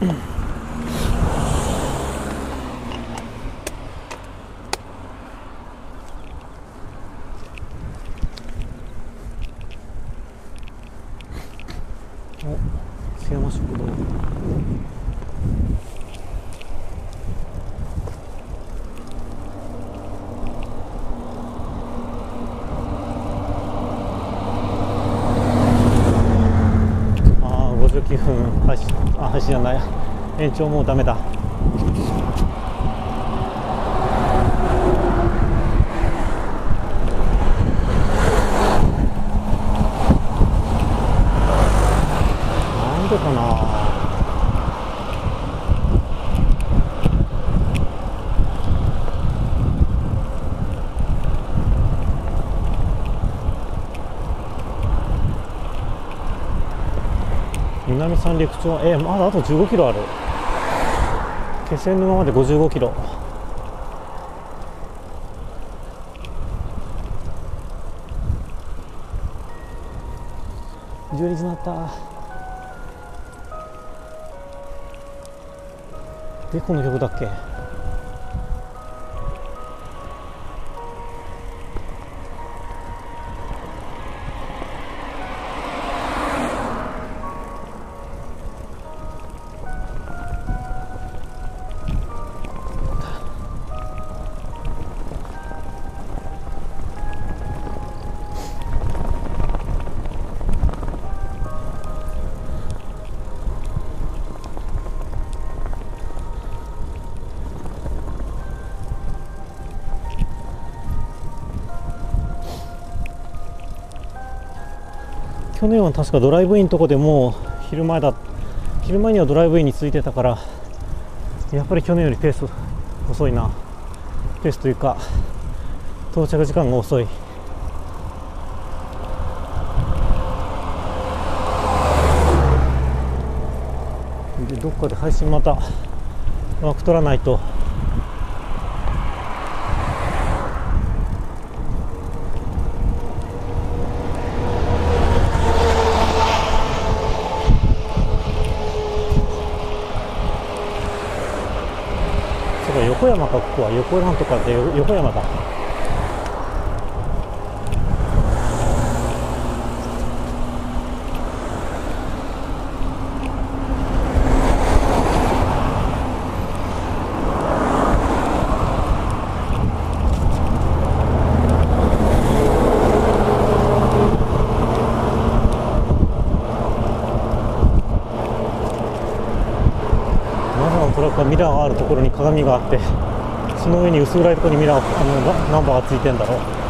mm. 延長もうダメだ。なんでかな。南三陸町えまだあと15キロある。気仙沼まで55キロ。12時になった。でこの曲だっけ？確かドライブインのとこでもう昼前だ昼前にはドライブインについてたからやっぱり去年よりペース遅いな。ペースというか到着時間が遅い。でどっかで配信また枠取らないと。山かここは横山とかで横山だマザのトラックはミラーがあるところに鏡があってその上に薄暗いところにミラーあのナナンバーがついてんだろう。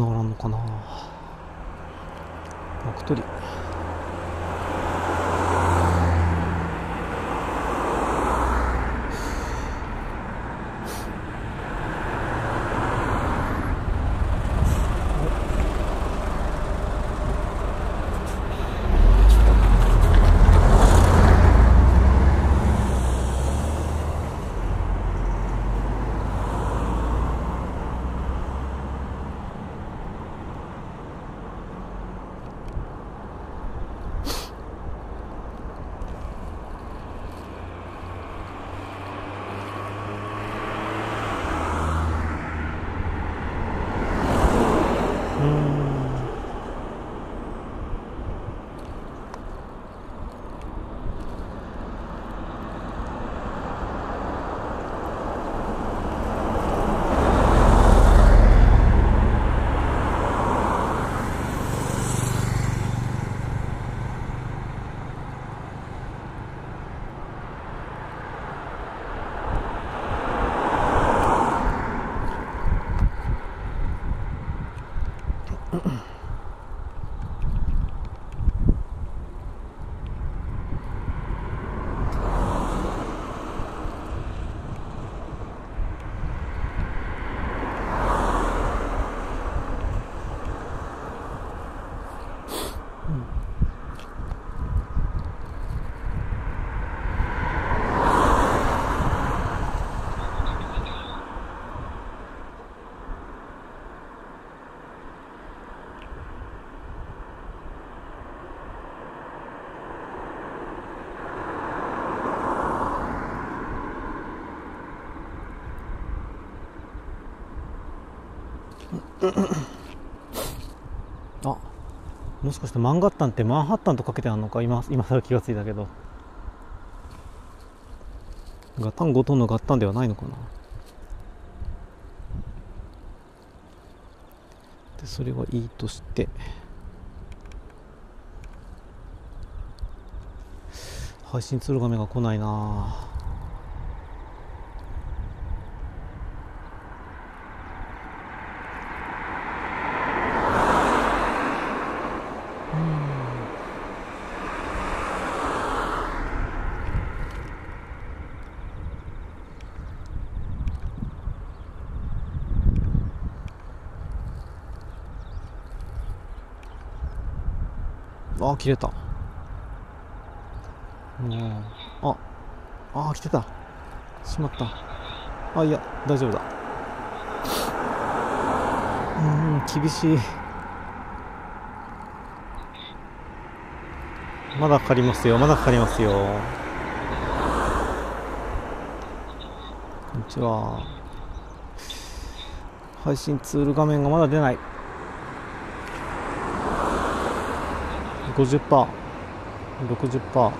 ながらんのかな。幕取うんあもしかしてマンガッタンってマンハッタンとかけてあるのか？今今更気がついたけど。ガタンゴトンのガッタンではないのかな？でそれはいいとして。配信ツール画面が来ないなあ切れた。うんああ来てた。しまった。あいや大丈夫だ。うん厳しい。まだかかりますよまだかかりますよ。こんにちは。配信ツール画面がまだ出ない 50%60%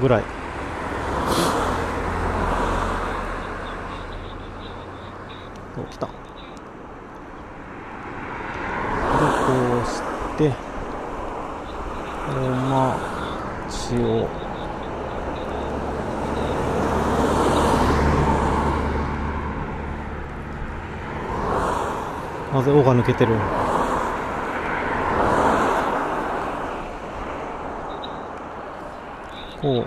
ぐらい。お来た。でこうしてお待ちを。なぜ尾が抜けてるこう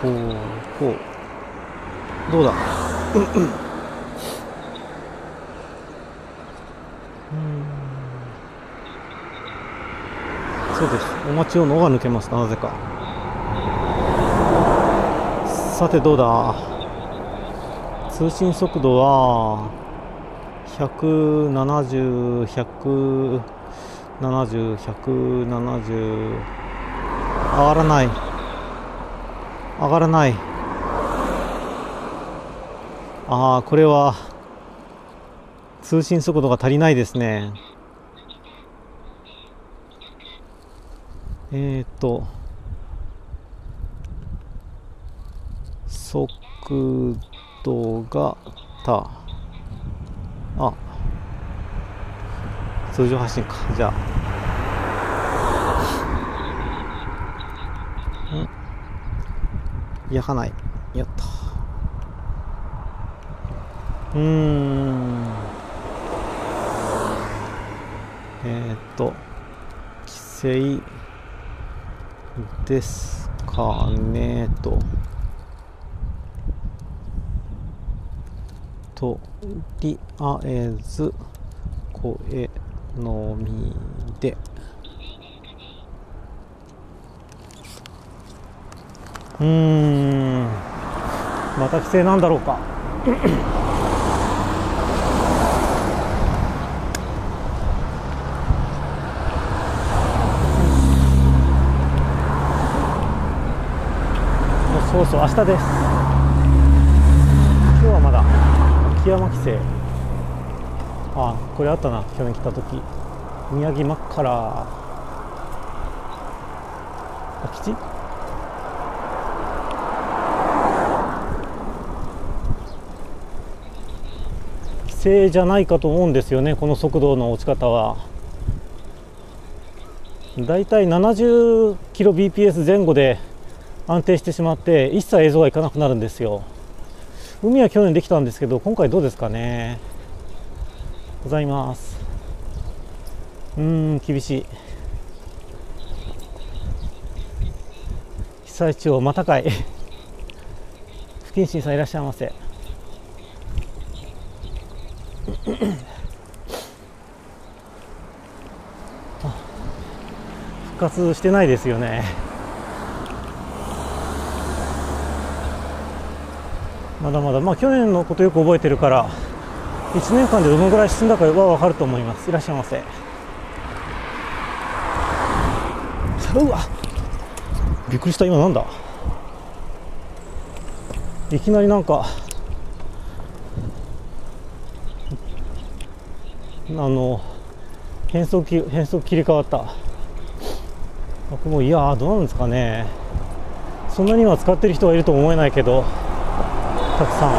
こうこう。どうだ？うそうです。お待ちをのが抜けましたなぜか。さてどうだ？通信速度は170、170、170上がらない。上がらない。ああこれは通信速度が足りないですね。えっ、と速度がたあ通常発信か。じゃあ焼かない。やった。うん。えー、っと規制ですかねと。とりあえず声のみで。うーん。また規制なんだろうか。そうそう明日です。今日はまだ秋山規制あこれあったな。去年来た時。宮城真っから。空き地正じゃないかと思うんですよねこの速度の落ち方は。だいたい70キロ BPS 前後で安定してしまって一切映像がいかなくなるんですよ。海は去年できたんですけど今回どうですかね。ございます。うーん厳しい。被災地をまたかい。不謹慎さんいらっしゃいませ。復活してないですよね。まだまだ。まあ去年のことよく覚えてるから1年間でどのぐらい進んだかは分かると思います。いらっしゃいませ。うわ。びっくりした。今なんだ？いきなりなんかあの変速変速切り替わった。僕もいやどうなんですかね。そんなには使ってる人はいると思えないけどたくさん。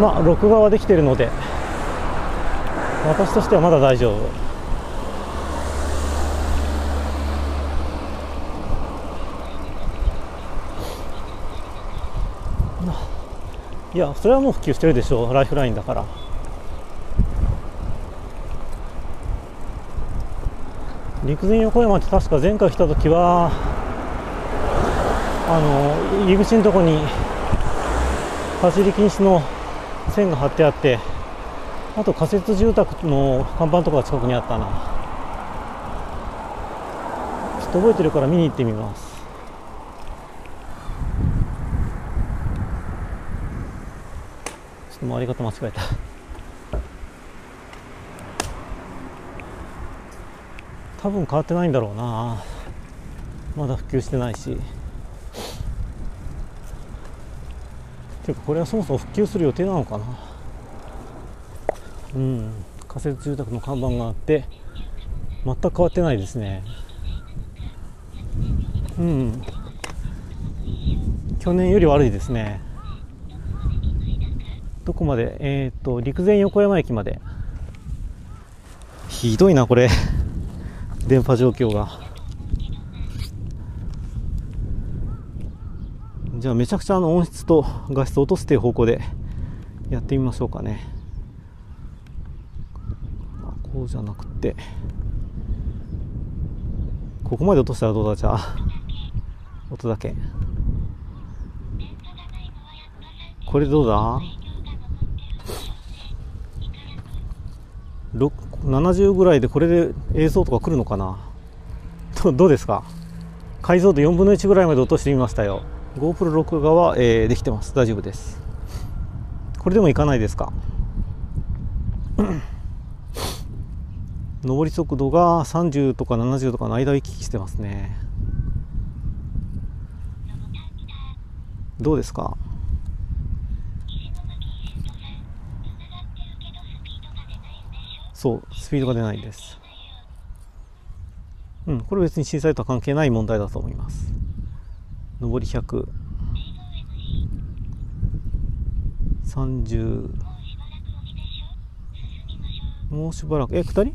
まあ録画はできてるので私としてはまだ大丈夫。いやそれはもう普及してるでしょう。ライフラインだから。陸前横山って確か前回来た時はあの入り口のとこに走り禁止の線が張ってあってあと仮設住宅の看板とかが近くにあったな。ちょっと覚えてるから見に行ってみます。回り方間違えた。多分変わってないんだろうな。まだ普及してないし。ていうかこれはそもそも復旧する予定なのかな。うん。仮設住宅の看板があって全く変わってないですね。うん。去年より悪いですね。どこまで？えっ、と陸前横山駅まで。ひどいなこれ。電波状況が。じゃあめちゃくちゃあの音質と画質を落とすという方向でやってみましょうかね。そうじゃなくて。ここまで落としたらどうだ？じゃあ音だけ。これどうだ？70ぐらいでこれで映像とか来るのかな？どどうですか？解像度4分の1ぐらいまで落としてみましたよ。GoPro 録画は、えー、できてます。大丈夫です。これでもいかないですか？上り速度が30とか70とかの間を行き来してますね。どうですか？そうスピードが出ないんです。うんこれ別に小さいとは関係ない問題だと思います。上り100 30もうしばらく。え下り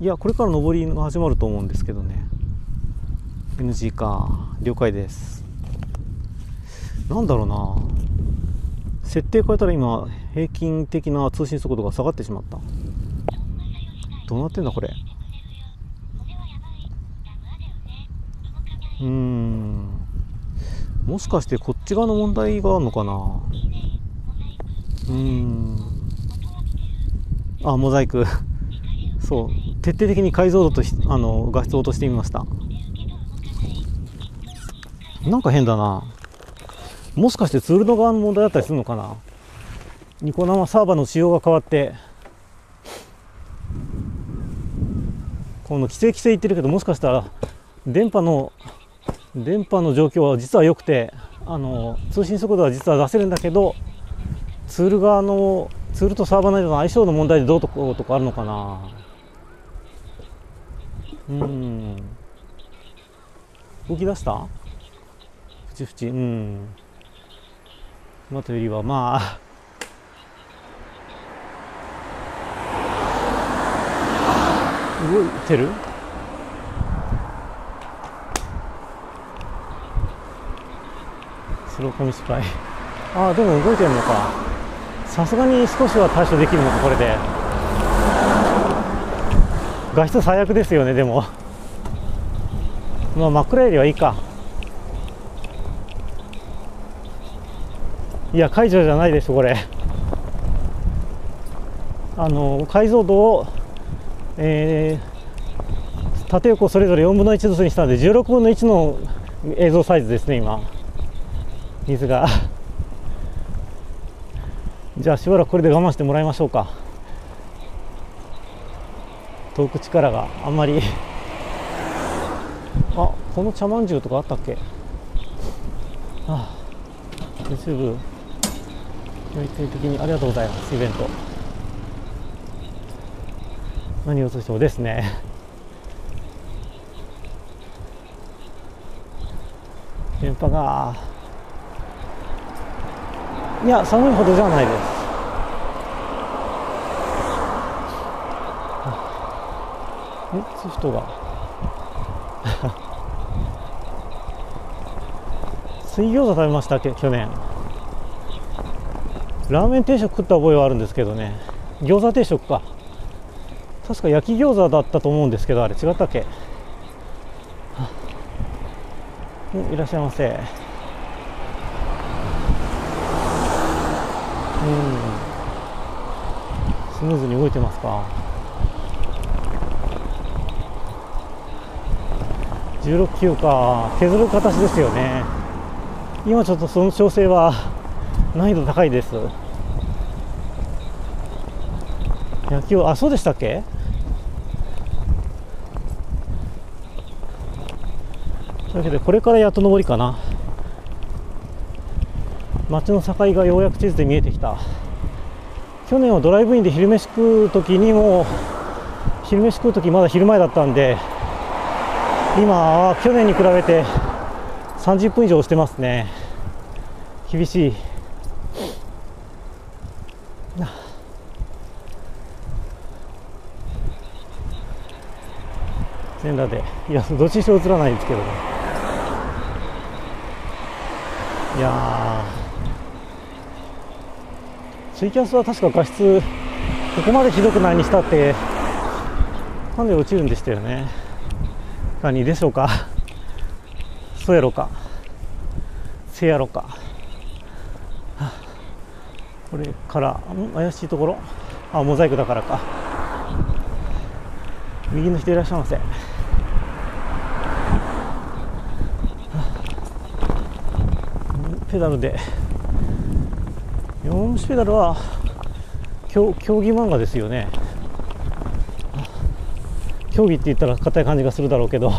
いやこれから上りが始まると思うんですけどね。NG か。了解です。なんだろうな。設定変えたら今平均的な通信速度が下がってしまった。どうなってんだこれ？うん。もしかしてこっち側の問題があるのかな？うん。あモザイク。そう。徹底的に解像度とあの画質を落としてみました。なんか変だな。もしかしてツールの側の問題だったりするのかな？ニコ生サーバーの仕様が変わって。この規制規制言ってるけどもしかしたら電波の電波の状況は実は良くてあの通信速度は実は出せるんだけどツール側のツールとサーバー内の相性の問題でどうとことかあるのかな。うん。動き出した？ふちふち。うん。今というよりはまあ動いてる？スローコミスパイ。ああでも動いてるのか。さすがに少しは対処できるのかこれで。画質最悪ですよねでも。まあ真っ暗よりはいいか。いや解除じゃないですこれ。あの解像度を、えー、縦横それぞれ4分の1ずつにしたので16分の1の映像サイズですね今。水が。じゃあしばらくこれで我慢してもらいましょうか。遠く力があんまり。あこの茶まんじゅうとかあったっけ？あ YouTube 定的にありがとうございますイベント。何をとしてもですね。電波が。いや寒いほどじゃないです。えソフトが。水餃子食べましたっけ去年。ラーメン定食食った覚えはあるんですけどね。餃子定食か。確か焼き餃子だったと思うんですけどあれ違ったっけ？いらっしゃいませ。うん。スムーズに動いてますか？16球か。削る形ですよね。今ちょっとその調整は 難易度高いです。野球あそうでしたっけ？というわけでこれからやっと上りかな。街の境がようやく地図で見えてきた。去年はドライブインで昼飯食う時にも昼飯食う時まだ昼前だったんで今は去年に比べて30分以上してますね。厳しい。全裸で。いやどっちにしろ映らないですけどね。いやツイキャスは確か画質ここまでひどくないにしたってかんで落ちるんでしたよね。何でしょうか。そうやろか。せやろか。これから怪しいところ？あモザイクだからか。右の人いらっしゃいませ。ペダルで。4種ペダルは競競技漫画ですよね。競技って言ったら硬い感じがするだろうけど。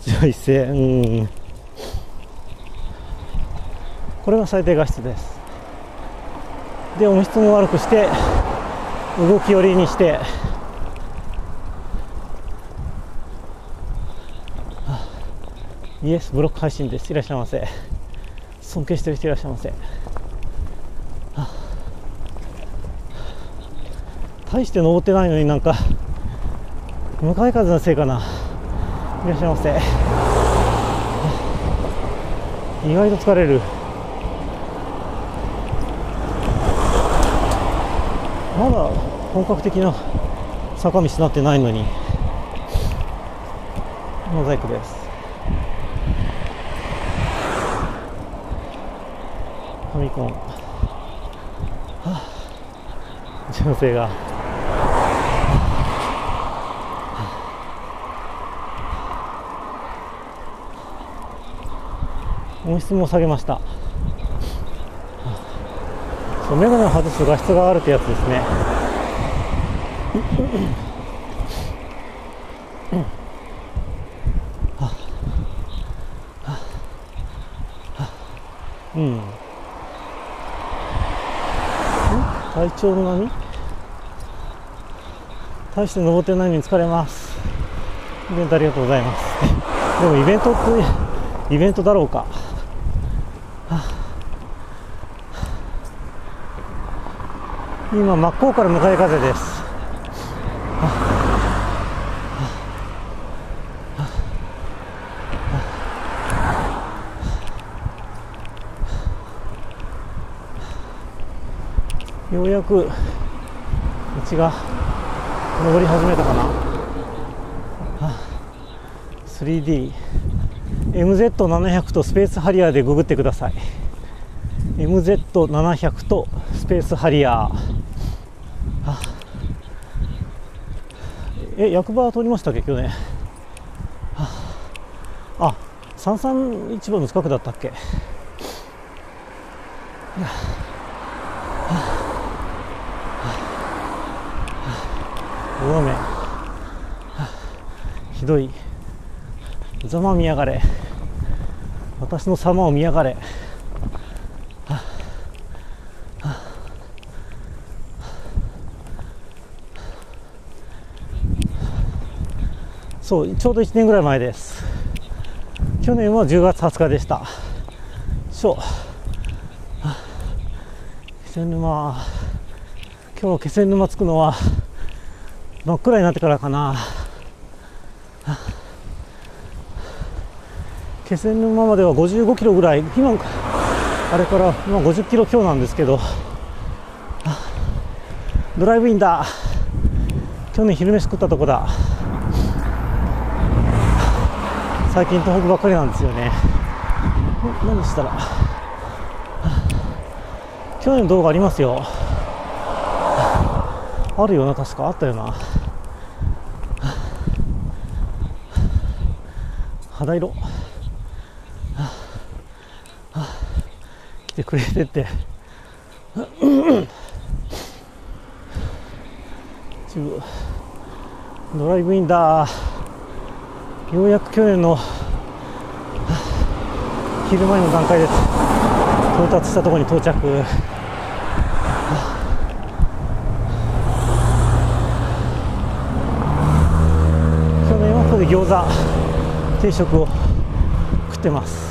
強い姿勢うんこれが最低画質です。で音質も悪くして動き寄りにして。イエスブロック配信です。いらっしゃいませ。尊敬してる人いらっしゃいませ。大して登ってないのになんか向かい風のせいかな。いらっしゃいませ。意外と疲れる。まだ本格的な坂道になってないのにモザイクです。ファミコン、はあ、女性が。音質も下げました。そうメガネを外す画質があるってやつですね。うん。体調の波？大して登ってないのに疲れます。イベントありがとうございます。でもイベントってイベントだろうか。今真っ向から向かい風です。ようやく道が登り始めたかな。3D MZ700 とスペースハリアーでググってください。MZ700 とスペースハリアー。え役場通りましたっけ去年。あ。三三一番の近くだったっけ。大雨。ひどい。ざま見やがれ。私の様を見やがれ。そうちょうど1年ぐらい前です。去年は10月20日でした。そう。気仙沼。今日気仙沼着くのは真っ暗になってからかな。気仙沼までは55キロぐらい。今あれから今50キロ強なんですけど。ドライブインだ。去年昼飯食ったとこだ。最近東北ばっかりなんですよね。何したら。去年の動画ありますよ。あるよな確か。あったよな。肌色。来てくれてってドライブインだ。ようやく去年の昼前の段階で到達したところに到着。去年はここで餃子定食を食ってます。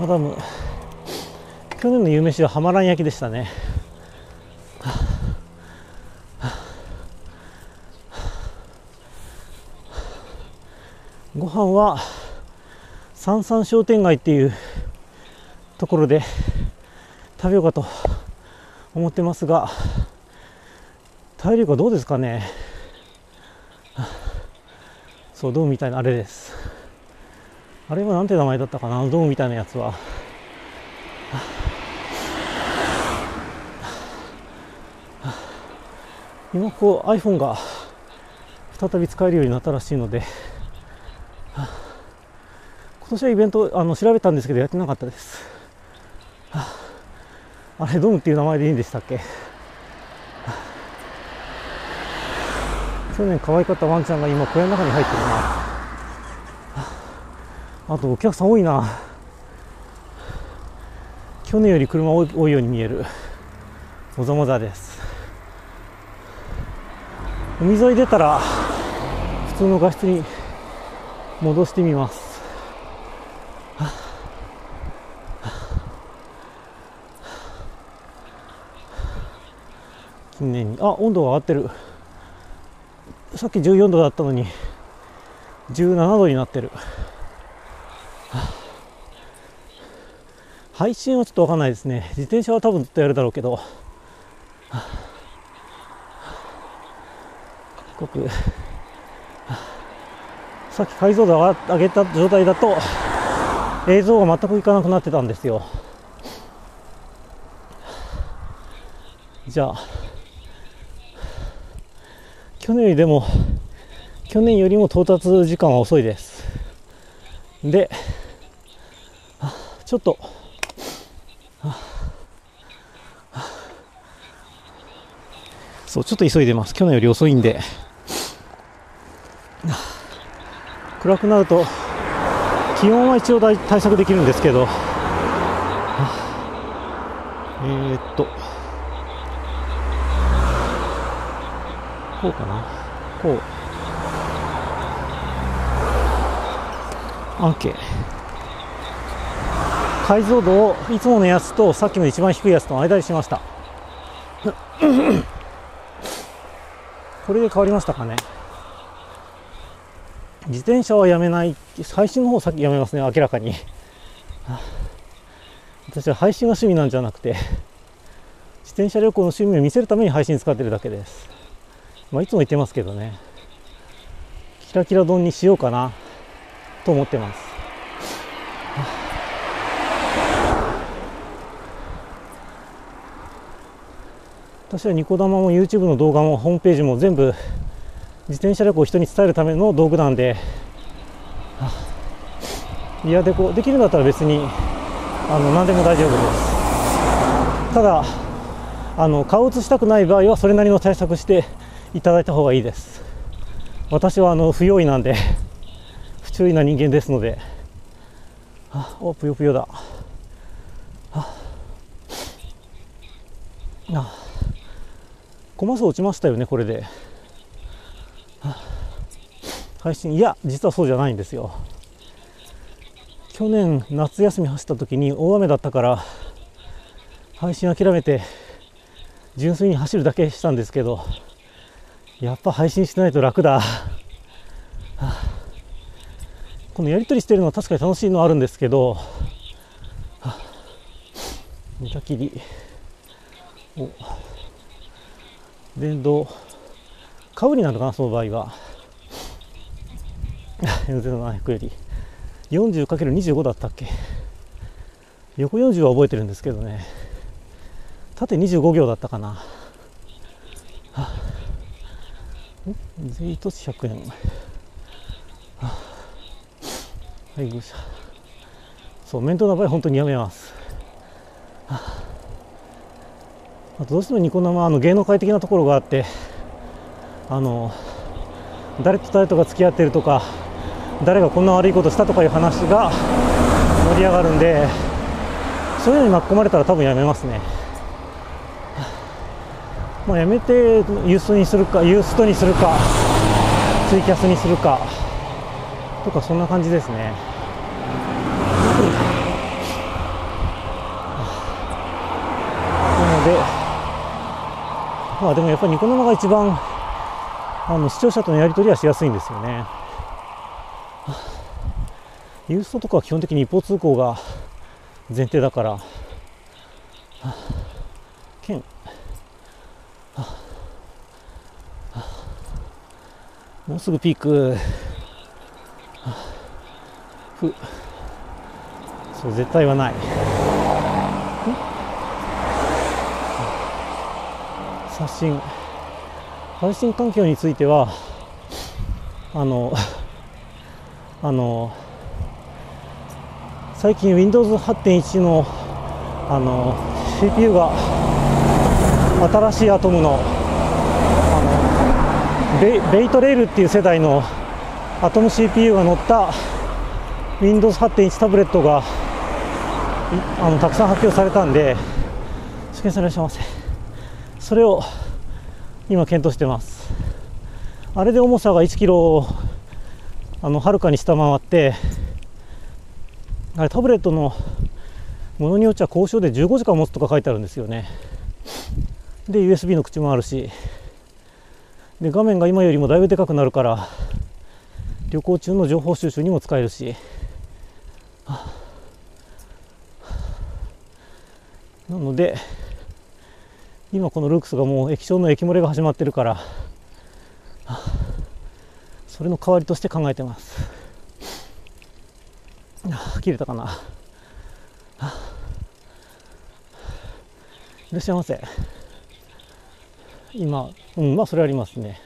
マダム去年の夕飯はハマラン焼きでしたね、ごはあは、ご飯は三三商店街っていうところで食べようかと思ってますが体力はどうですかね。そうドームみたいなあれです。あれは何て名前だったかな？ドームみたいなやつは。今こう iPhone が再び使えるようになったらしいので今年はイベントあの調べたんですけどやってなかったです。あれドームっていう名前でいいんでしたっけ？去年可愛かったワンちゃんが今小屋の中に入ってるな。あとお客さん多いな。去年より車多いように見える。もざもざです。海沿い出たら普通の画質に戻してみます。近年に。あ温度が上がってる。さっき14度だったのに17度になってる。配信はちょっと分かんないですね。自転車は多分ずっとやるだろうけど。ごく さっき解像度上げた状態だと映像が全くいかなくなってたんですよ。じゃあ去年よりでも去年よりも到達時間は遅いです。でちょっとそうちょっと急いでます。去年より遅いんで。暗くなると気温は一応対策できるんですけど。えー、っと。こうかな。こう。OK 解像度をいつものやつとさっきの一番低いやつとの間にしました。これで変わりましたかね。自転車はやめない。配信の方さっきやめますね明らかに。私は配信が趣味なんじゃなくて自転車旅行の趣味を見せるために配信使ってるだけです。まあいつも言ってますけどね。キラキラ丼にしようかなと思ってます。私はニコ生も YouTube の動画もホームページも全部自転車旅行を人に伝えるための道具なんでいやでこできるんだったら別にあの何でも大丈夫です。ただあの顔写したくない場合はそれなりの対策していただいた方がいいです。私はあの不用意なんで不注意な人間ですのであおぷよぷよだ。ああコマ数落ちましたよねこれで。配信。いや実はそうじゃないんですよ。去年夏休み走った時に大雨だったから配信諦めて純粋に走るだけしたんですけどやっぱ配信してないと楽だ、はあ、このやり取りしてるのは確かに楽しいのはあるんですけど、はあ、寝たきり。お。電動。かぶりなのかなその場合は。N0700 より。40×25 だったっけ？横40は覚えてるんですけどね。縦25行だったかな。は税1つ100円。ははいぐしゃ。そう面倒な場合本当にやめます。あとどうしてもニコ生あの芸能界的なところがあってあの誰と誰とが付き合ってるとか誰がこんな悪いことしたとかいう話が盛り上がるんでそういうのに巻き込まれたら多分やめますね。まあ、やめてユースにするかユーストにするかツイキャスにするかとかそんな感じですね。なのでまあでもやっぱりニコ生が一番あの視聴者とのやり取りはしやすいんですよね。ユーストとかは基本的に一方通行が前提だから、はあ、県、もうすぐピーク、はあ、ふ。そう絶対はない。刷新配信環境についてはあのあの最近 Windows8.1 のあの CPU が新しいアトムのあのベベイトレールっていう世代のアトム CPU が乗った Windows8.1 タブレットがあのたくさん発表されたんで試験さんいらっしませそれを今検討してます。あれで重さが1キロあのはるかに下回ってあれタブレットのものによっちゃ交渉で15時間持つとか書いてあるんですよね。で USB の口もあるし。で画面が今よりもだいぶでかくなるから旅行中の情報収集にも使えるし。なので今このルークスがもう液晶の液漏れが始まってるからそれの代わりとして考えてます。切れたかな。いらっしゃいませ。今、うん、まあそれありますね。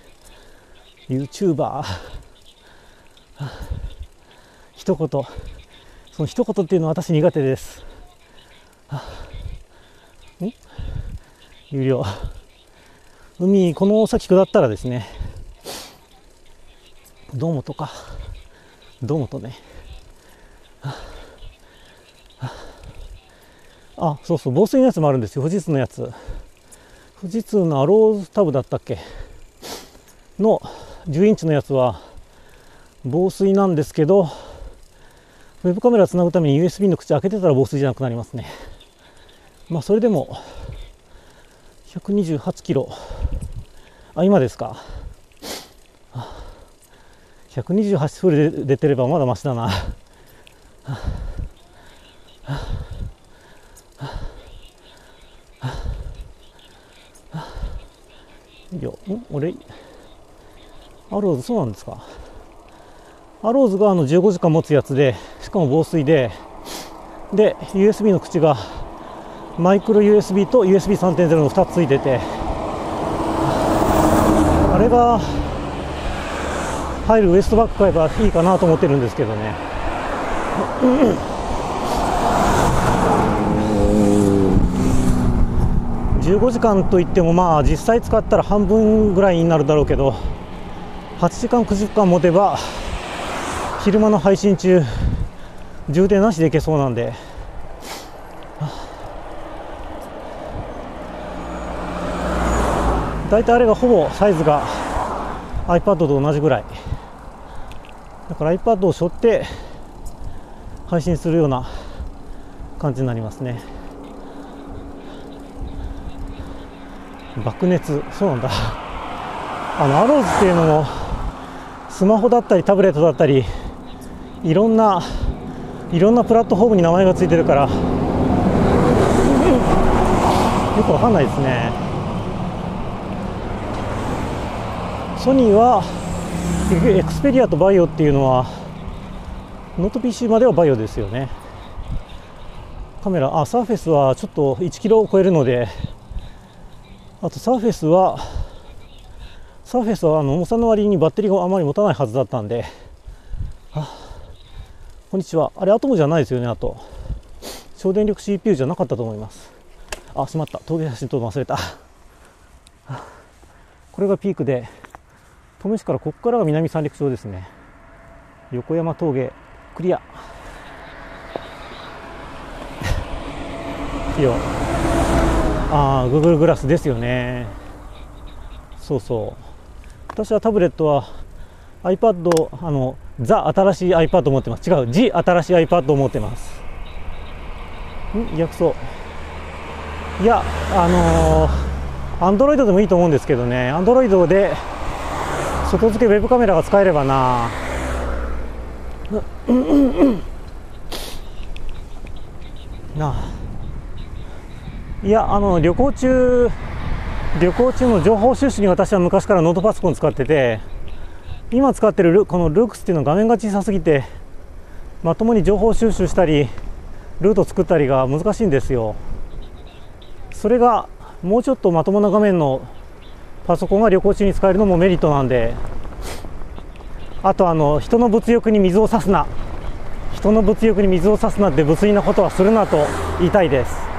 YouTuber。一言。その一言っていうのは私苦手です。ん有料。海、この先下ったらですね、どうもとか、どうもとね、あそうそう防水のやつもあるんですよ。富士通のやつ。富士通のアローズタブだったっけ？の10インチのやつは防水なんですけどウェブカメラつなぐために USB の口開けてたら防水じゃなくなりますね。まあそれでも128キロ。あ今ですか？128フルで出てればまだマシだな。いや、ん俺、アローズ、そうなんですか？アローズがあの15時間持つやつで、しかも防水で、で、USB の口がマイクロ USB と USB3.0 の2つついてて、あれが入るウエストバッグ買えばいいかなと思ってるんですけどね。15時間といってもまあ実際使ったら半分ぐらいになるだろうけど8時間9時間持てば昼間の配信中充電なしでいけそうなんで大体あれがほぼサイズが iPad と同じぐらいだから iPad を背負って配信するような感じになりますね。爆熱。そうなんだ。あのアローズっていうのもスマホだったりタブレットだったりいろんないろんなプラットフォームに名前が付いてるからよくわかんないですね。ソニーはエクスペリアとバイオっていうのはノート PC までは VAIO ですよね。カメラあサーフェスはちょっと1キロを超えるのであとサーフェスはサーフェスはあの重さの割にバッテリーがあまり持たないはずだったんでこんにちは。あれアトムじゃないですよねあと。省電力 CPU じゃなかったと思います。あしまった。峠写真撮るの忘れた。これがピークで登米市からここからが南三陸町ですね。横山峠クリア。いいよ。ああ Google グラスですよね。そうそう。私はタブレットは iPad あのザ新しい iPad を持ってます。違う G 新しい iPad を持ってます。ん？逆そういやあのー、Android でもいいと思うんですけどね。Android で外付けウェブカメラが使えればな。なあ。いやあの旅行中旅行中の情報収集に私は昔からノートパソコン使ってて今使ってるこのルークスっていうのは画面が小さすぎてまともに情報収集したりルート作ったりが難しいんですよ。それがもうちょっとまともな画面のパソコンが旅行中に使えるのもメリットなんであとあの人の物欲に水を差すな。人の物欲に水を差すなって物理なことはするなと言いたいです。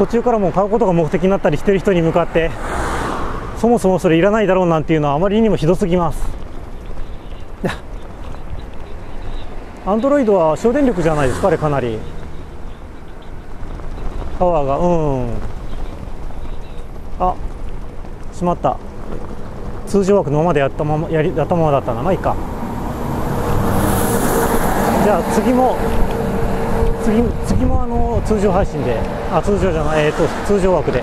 途中からもう買うことが目的になったりしてる人に向かってそもそもそれいらないだろうなんていうのはあまりにもひどすぎます。アンドロイドは省電力じゃないですかあれかなり。パワーが。うん。あしまった。通常枠のままでやったままやりやったままだったな。まあいいか。じゃあ次も。次次もあの通常配信であ通常じゃないえ、ー、と通常枠で。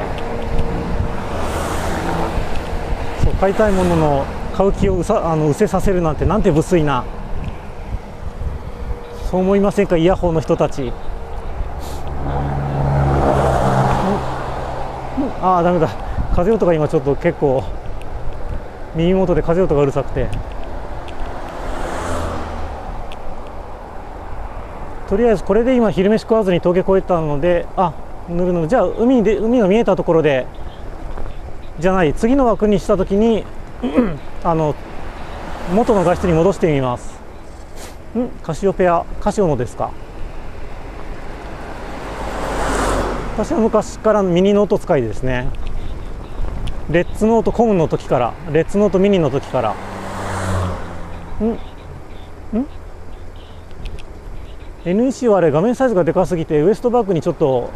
そう買いたいものの買う気をうさあの失せさせるなんてなんて無粋な。そう思いませんか？イヤホンの人たち。ああダメだ。風音が今ちょっと結構耳元で風音がうるさくて。とりあえずこれで今昼飯食わずに峠越えたのであぬるぬる。じゃあ海で海の見えたところでじゃない次の枠にした時に あの元の画質に戻してみます。ん？カシオペアカシオのですか？私は昔からミニノート使いですね。レッツノートコムの時からレッツノートミニの時から。ん？ん？NEC はあれ画面サイズがでかすぎてウエストバッグにちょっと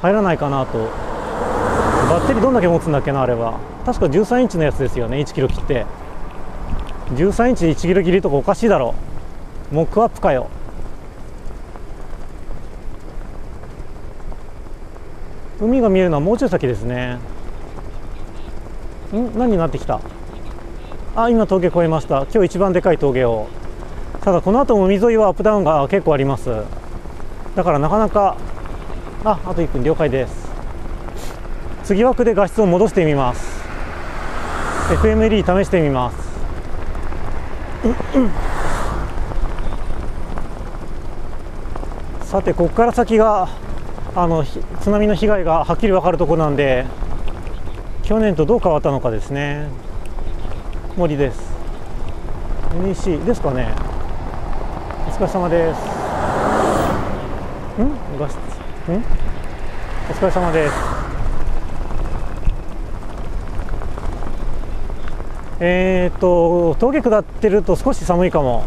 入らないかなと。バッテリーどんだけ持つんだっけなあれは。確か13インチのやつですよね1キロ切って。13インチで1キロ切りとかおかしいだろ。モックアップかよ。海が見えるのはもうちょい先ですね。ん？何になってきた？あ今峠越えました。今日一番でかい峠を。ただこの後も海沿いはアップダウンが結構あります。だからなかなかああと1分了解です。次枠で画質を戻してみます。FMLE 試してみます。さてここから先があの津波の被害がはっきり分かるところなんで去年とどう変わったのかですね。森です。NEC ですかね。疲れ様です。ん？画質ん？お疲れ様です。えー、っと、峠下ってると少し寒いかも。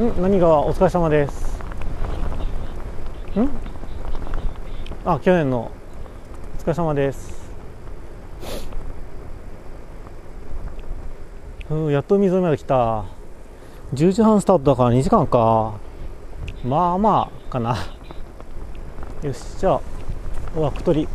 ん？ん？何がお疲れ様です。ん？あ、去年のお疲れ様です。うんやっと海沿いまで来た。10時半スタートだから2時間か。まあまあかな。よしじゃあ枠取り。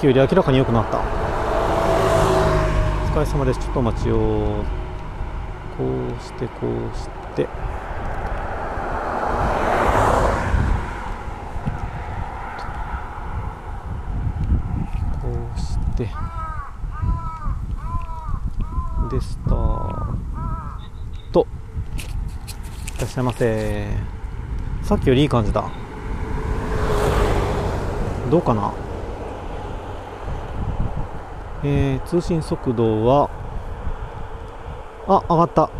急で明らかに良くなった。お疲れ様ですちょっと待ちを。こうしてこうして。こうして。でスタート。いらっしゃいませ。さっきよりいい感じだ。どうかな？えー、通信速度はあ上がった。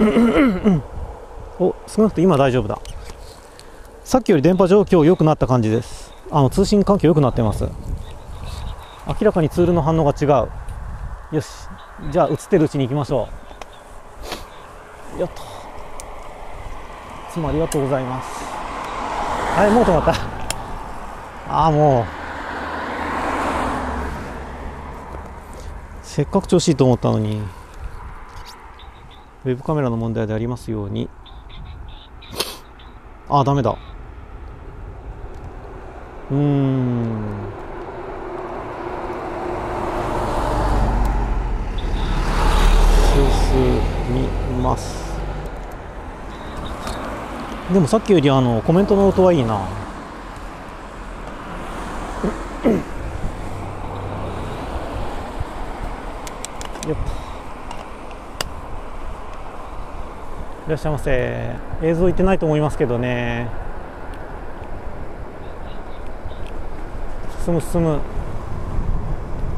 お少なくとも今大丈夫だ。さっきより電波状況良くなった感じです。あの通信環境良くなってます。明らかにツールの反応が違う。よし。じゃあ映ってるうちに行きましょう。やっと。いつもありがとうございます。はいもう止まった。ああもう。せっかく調子いいと思ったのにウェブカメラの問題でありますように。あダメだ。うーん。進みます。でもさっきよりあのコメントの音はいいなよっいらっしゃいませ。映像いってないと思いますけどね。進む進む。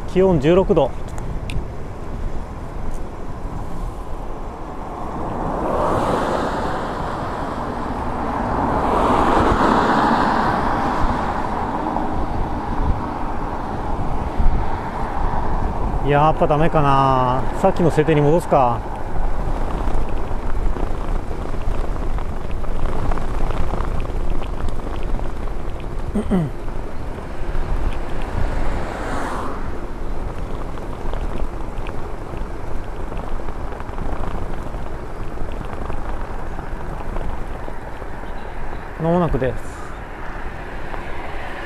気温16度。やっぱダメかな。さっきの設定に戻すか。まもなくです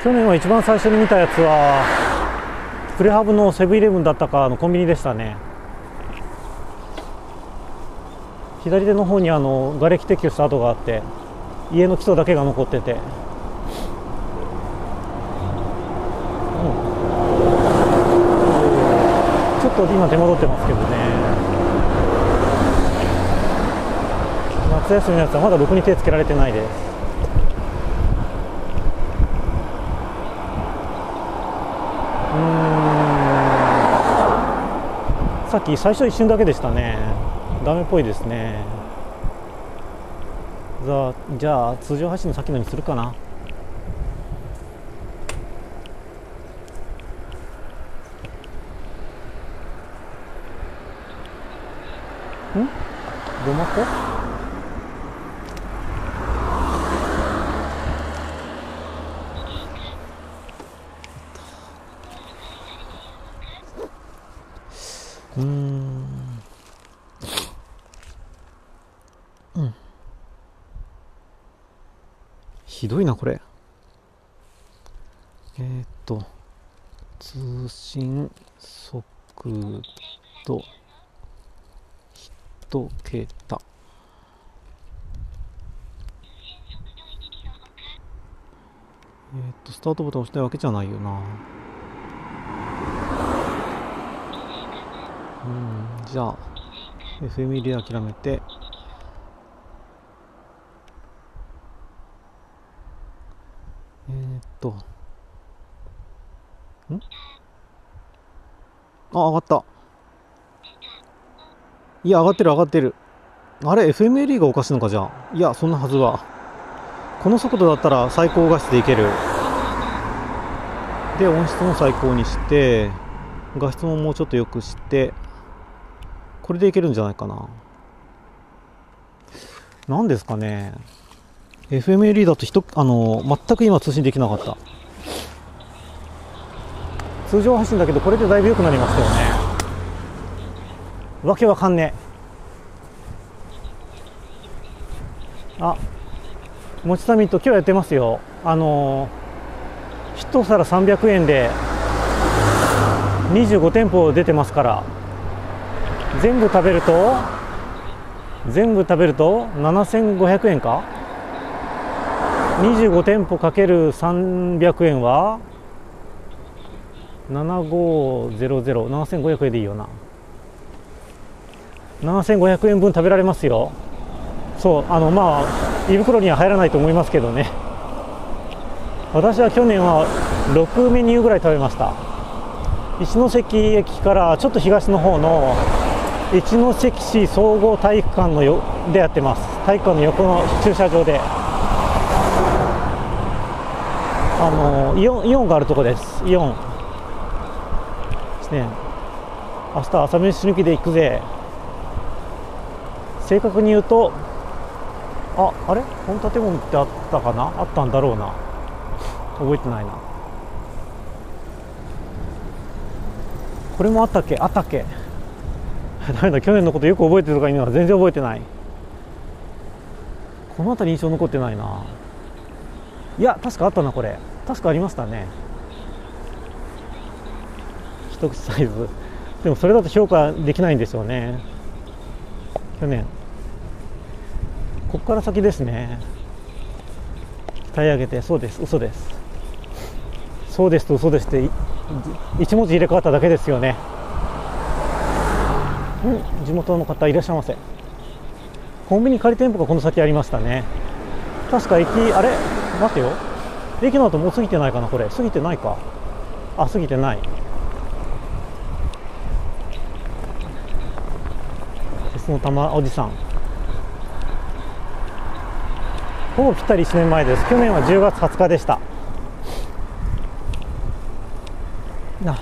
去年は一番最初に見たやつはプレハブのセブンイレブンだったかのコンビニでしたね左手の方にあの瓦礫撤去した跡があって家の基礎だけが残ってて、うん、ちょっと今手戻ってますけどね。夏休みのやつはまだろくに手つけられてないです。さっき最初一瞬だけでしたね。ダメっぽいですね。じゃあ通常発信の先のにするかなんどまこうんうんひどいなこれえー、っと通信速度1桁えー、っとスタートボタン押したいわけじゃないよな。うんじゃあ FM 入れ諦めて。えー、っと。ん？あ上がった。いや上がってる上がってる。あれ FMLE がおかしいのかじゃあ。いやそんなはずは。この速度だったら最高画質でいける。で音質も最高にして画質ももうちょっと良くしてこれでいけるんじゃないかな。何ですかね。FMLE だとひとあの全く今通信できなかった。通常発信だけどこれでだいぶ良くなりましたよね。わけわかんねえ。あもちサミット今日やってますよ。あの1皿300円で25店舗出てますから。全部食べると全部食べると7500円か？25店舗かける300円は75007500円でいいよな。7500円分食べられますよ。そうあのまあ胃袋には入らないと思いますけどね。私は去年は6メニューぐらい食べました。一関駅からちょっと東の方の一関市総合体育館のよでやってます。体育館の横の駐車場で。あのイオンイオンがあるとこです。イオン。ですね。明日朝飯抜きで行くぜ。正確に言うとああれ？この建物ってあったかな？あったんだろうな。覚えてないな。これもあったっけ？あったっけ？ダメだ去年のことよく覚えてるとかいうのは全然覚えてない。この辺り印象残ってないな。いや確かあったなこれ。確かありましたね。一口サイズ。でもそれだと評価できないんですよね。去年。ここから先ですね。鍛え上げてそうです嘘です。そうですと嘘ですって一文字入れ替わっただけですよね。うん地元の方いらっしゃいませ。コンビニ仮店舗がこの先ありましたね。確か駅あれ待てよ。駅の後もう過ぎてないかなこれ。過ぎてないか。あ過ぎてない。鉄の玉おじさん。ほぼぴったり1年前です。去年は10月20日でした。な。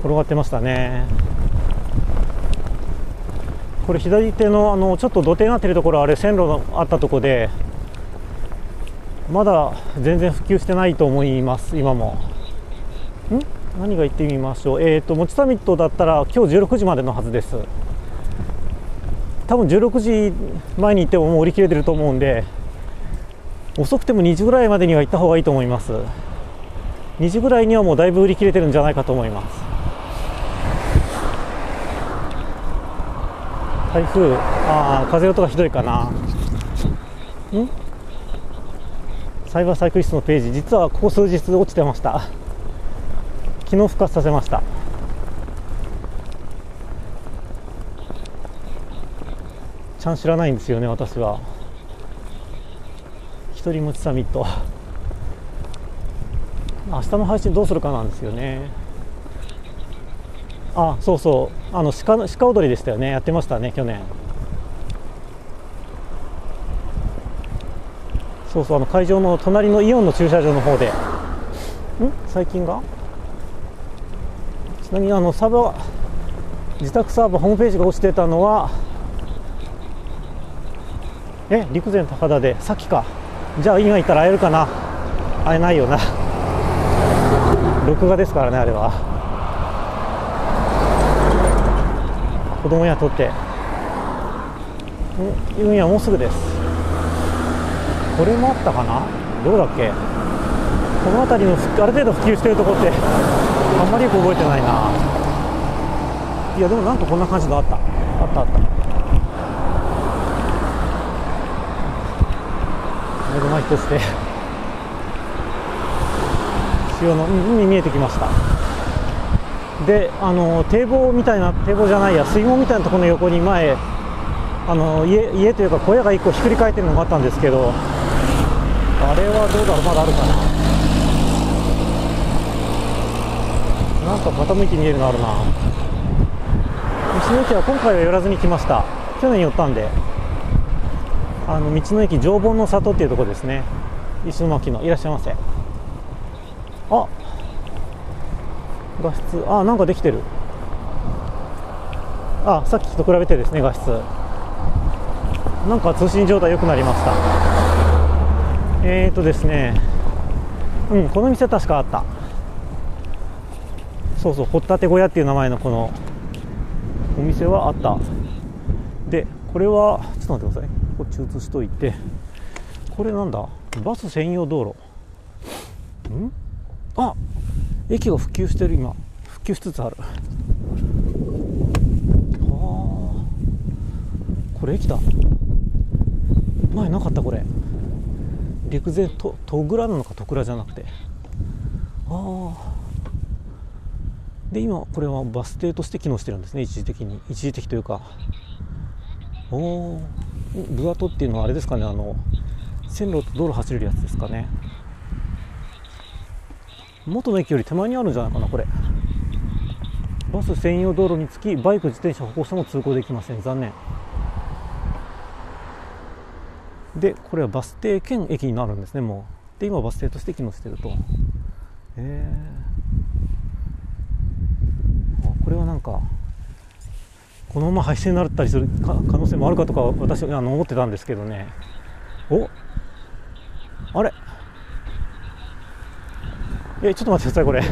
転がってましたね。これ左手のあのちょっと土手になってるところあれ線路のあったところでまだ全然普及してないと思います今も。ん？何が言ってみましょう。えっ、ー、ともちサミットだったら今日16時までのはずです。多分16時前に行ってももう売り切れてると思うんで遅くても2時ぐらいまでには行った方がいいと思います。2時ぐらいにはもうだいぶ売り切れてるんじゃないかと思います。台風ああ風音がひどいかな。ん？サイバーサイクリストのページ実はここ数日落ちてました。昨日復活させました。ちゃん知らないんですよね私は。一人持ちサミット。明日の配信どうするかなんですよね。あそうそう。あの鹿鹿踊りでしたよね。やってましたね去年。そうそうあの会場の隣のイオンの駐車場の方で。ん？最近が？ちなみにあのサーバー自宅サーバーホームページが落ちてたのはえ陸前高田でさっきか。じゃあ今行ったら会えるかな。会えないよな。録画ですからねあれは。子供雇って。うんいやもうすぐです。これもあったかな？どうだっけ？この辺りのある程度普及してるとこってあんまりよく覚えてないな。いやでもなんかこんな感じのあった。あったあった。目玉一つで。潮の海見えてきました。であの堤防みたいな堤防じゃないや水門みたいなところの横に前あの家家というか小屋が1個ひっくり返ってるのがあったんですけどあれはどうだろう？まだあるかな。なんか傾いて見えるのあるな。道の駅は今回は寄らずに来ました。去年寄ったんで。あの道の駅常盆の里っていうところですね。石巻の。いらっしゃいませ。あ画質。あなんかできてる。あさっきと比べてですね画質。なんか通信状態良くなりました。えーとですね。うんこの店確かあった。そうそう掘ったて小屋っていう名前のこのお店はあった。でこれはちょっと待ってください。こっち移しといて。これなんだ？バス専用道路。ん？あ駅が普及してる今。復旧しつつある。はあ。これ駅だ。前なかったこれ。陸前と戸倉なのか？戸倉じゃなくて。ああ。で今これはバス停として機能してるんですね。一時的に。一時的というか。おおブアトっていうのはあれですかねあの線路と道路走れるやつですかね。元の駅より手前にあるんじゃないかなこれ。バス専用道路につきバイク自転車歩行者も通行できません。残念。でこれはバス停兼駅になるんですねもう。で今バス停として機能してると。えー、これはなんかこのまま廃線になったりする可能性もあるかとか私あの思ってたんですけどね。おあれ？えちょっと待ってくださいこれ。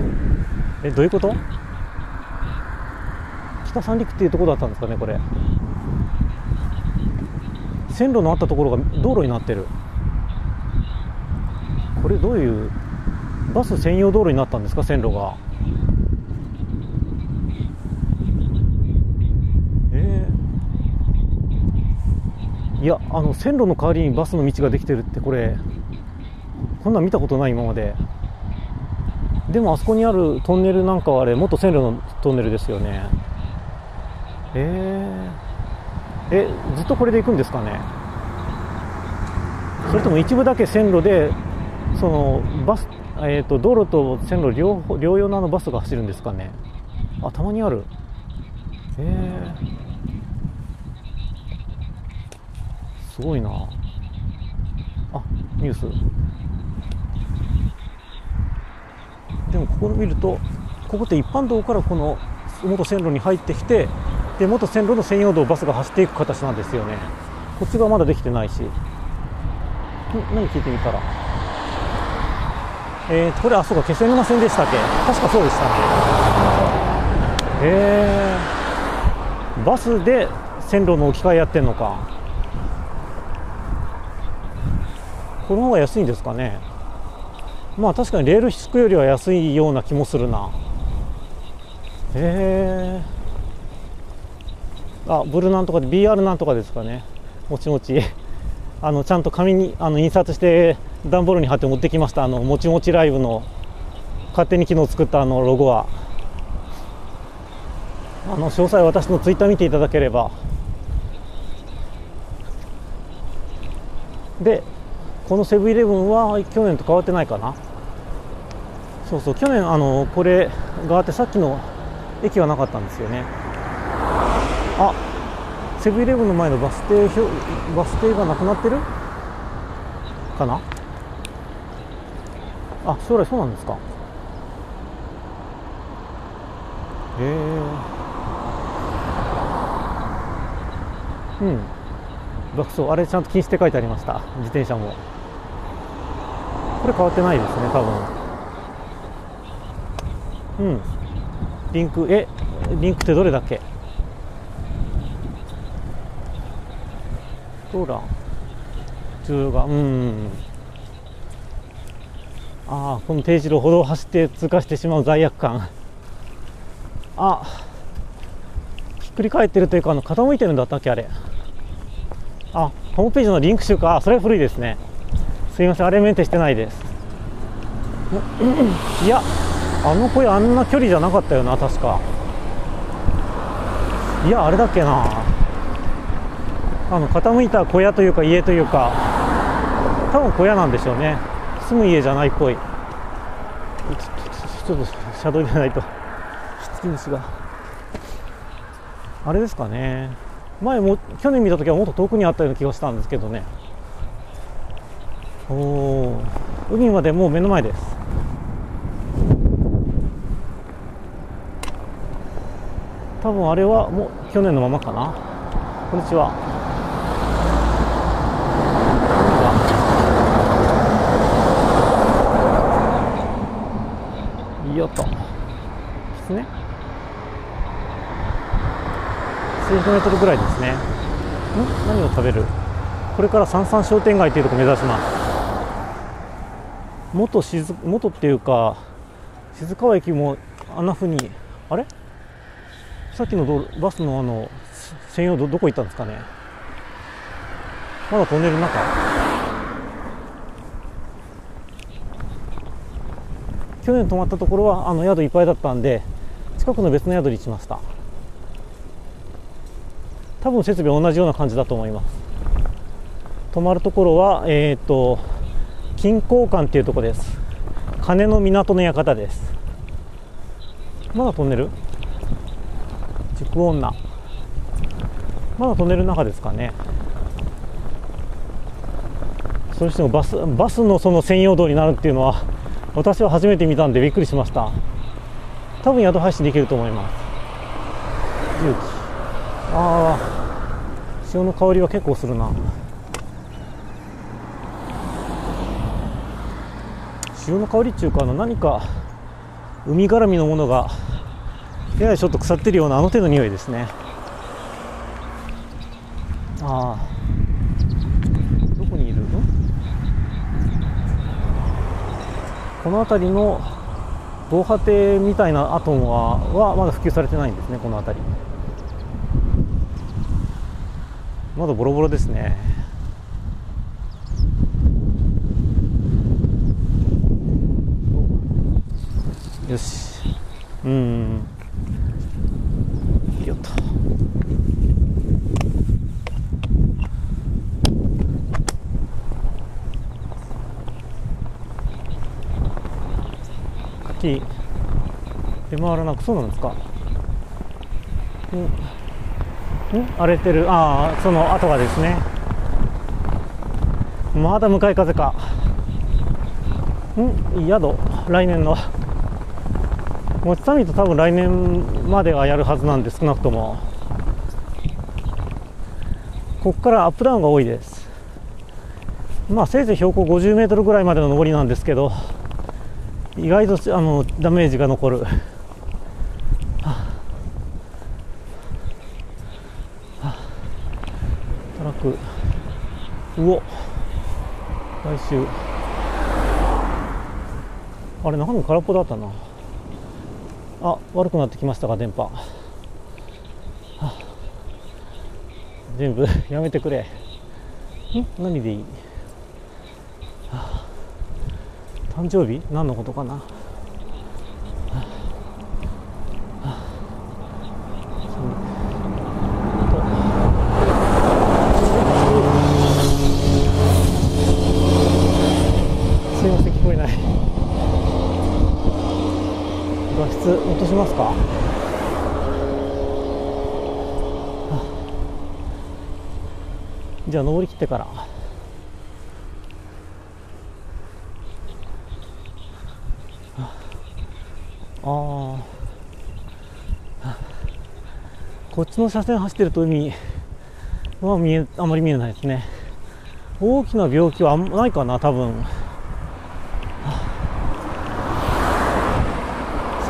えどういうこと？北三陸っていうところだったんですかねこれ。線路のあったところが道路になってる。これどういうバス専用道路になったんですか線路がえー、いやあの線路の代わりにバスの道ができてるってこれこんなん見たことない今まで。でもあそこにあるトンネルなんかはあれ元線路のトンネルですよね。えー、えずっとこれで行くんですかね？それとも一部だけ線路でそのバス、えーと、道路と線路両両用のあのバスが走るんですかね？あたまにある。えー、すごいな。あニュース。でもここを見るとここって一般道からこの元線路に入ってきてで元線路の専用道バスが走っていく形なんですよね。こっち側まだできてないし。何聞いてみたら。えー、これあそうか気仙沼線でしたっけ？確かそうでしたね。えー、バスで線路の置き換えやってんのか。この方が安いんですかね。まあ確かにレール引くよりは安いような気もするな。へえあブルなんとかで BR なんとかですかね。もちもち。あのちゃんと紙にあの印刷して段ボールに貼って持ってきました。あのもちもちライブの勝手に昨日作ったあのロゴは。あの詳細は私のツイッター見ていただければ。でこのセブンイレブンは去年と変わってないかな？そうそう去年あのこれがあってさっきの駅はなかったんですよね。あセブンイレブンの前のバス停バス停がなくなってる？かな？あ将来そうなんですか？へえうん。爆走あれちゃんと禁止って書いてありました。自転車も。これ変わってないですね多分。うん。リンクえリンクってどれだっけ？そうだ重要がうんああこの定時路歩道を走って通過してしまう罪悪感。あひっくり返ってるというかあの傾いてるんだったっけあれ。あホームページのリンク集か。それは古いですね。すいません。あれメンテしてないです。いやあの声あんな距離じゃなかったよな確か。いやあれだっけな。あの傾いた小屋というか家というか。多分小屋なんでしょうね。住む家じゃないっぽい。ちょっと車道じゃないときつき主があれですかね前も去年見た時はもっと遠くにあったような気がしたんですけどね。おお海までもう目の前です。多分あれはもう去年のままかな。こんにちは。よっと。ですね。数百メートルぐらいですね。ん？何を食べる？これから三々商店街というとこ目指します。元静元っていうか静川駅もあんなふうにあれ？さっきのバスのあの専用どどこ行ったんですかね？まだトンネルの中？去年泊まったところはあの宿いっぱいだったんで近くの別の宿にしました。多分設備同じような感じだと思います。泊まるところはえっ、ー、と金港館っていうとこです。金の港の館です。まだトンネル？軸女。まだトンネルの中ですかね。それしてもバスバスのその専用道になるっていうのは私は初めて見たんでびっくりしました。多分宿配信できると思います。ああ潮の香りは結構するな。潮の香りっていうかあの何か海絡みのものがややちょっと腐ってるようなあの手の匂いですね。ああ。どこにいるの？この辺りの防波堤みたいな跡ははまだ普及されてないんですねこの辺り。まだボロボロですね。よし。うんよっと。柿出回らなくそうなんですか？うん荒れてる。ああその跡がですね。まだ向かい風か。ん？宿？来年の。もちサミット多分来年まではやるはずなんで少なくとも。ここからアップダウンが多いです。まあせいぜい標高50メートルぐらいまでの上りなんですけど意外とあのダメージが残る、はあはあ、トラックうお中。あれ中身空っぽだったな。あ悪くなってきましたか電波、はあ、全部 やめてくれ。ん？何でいい、はあ、誕生日？何のことかな、はあ、すいません聞こえない画しますか？じゃあ登りきってから。ああこっちの車線走ってると海は見えあまり見えないですね。大きな病気はあんまないかな多分。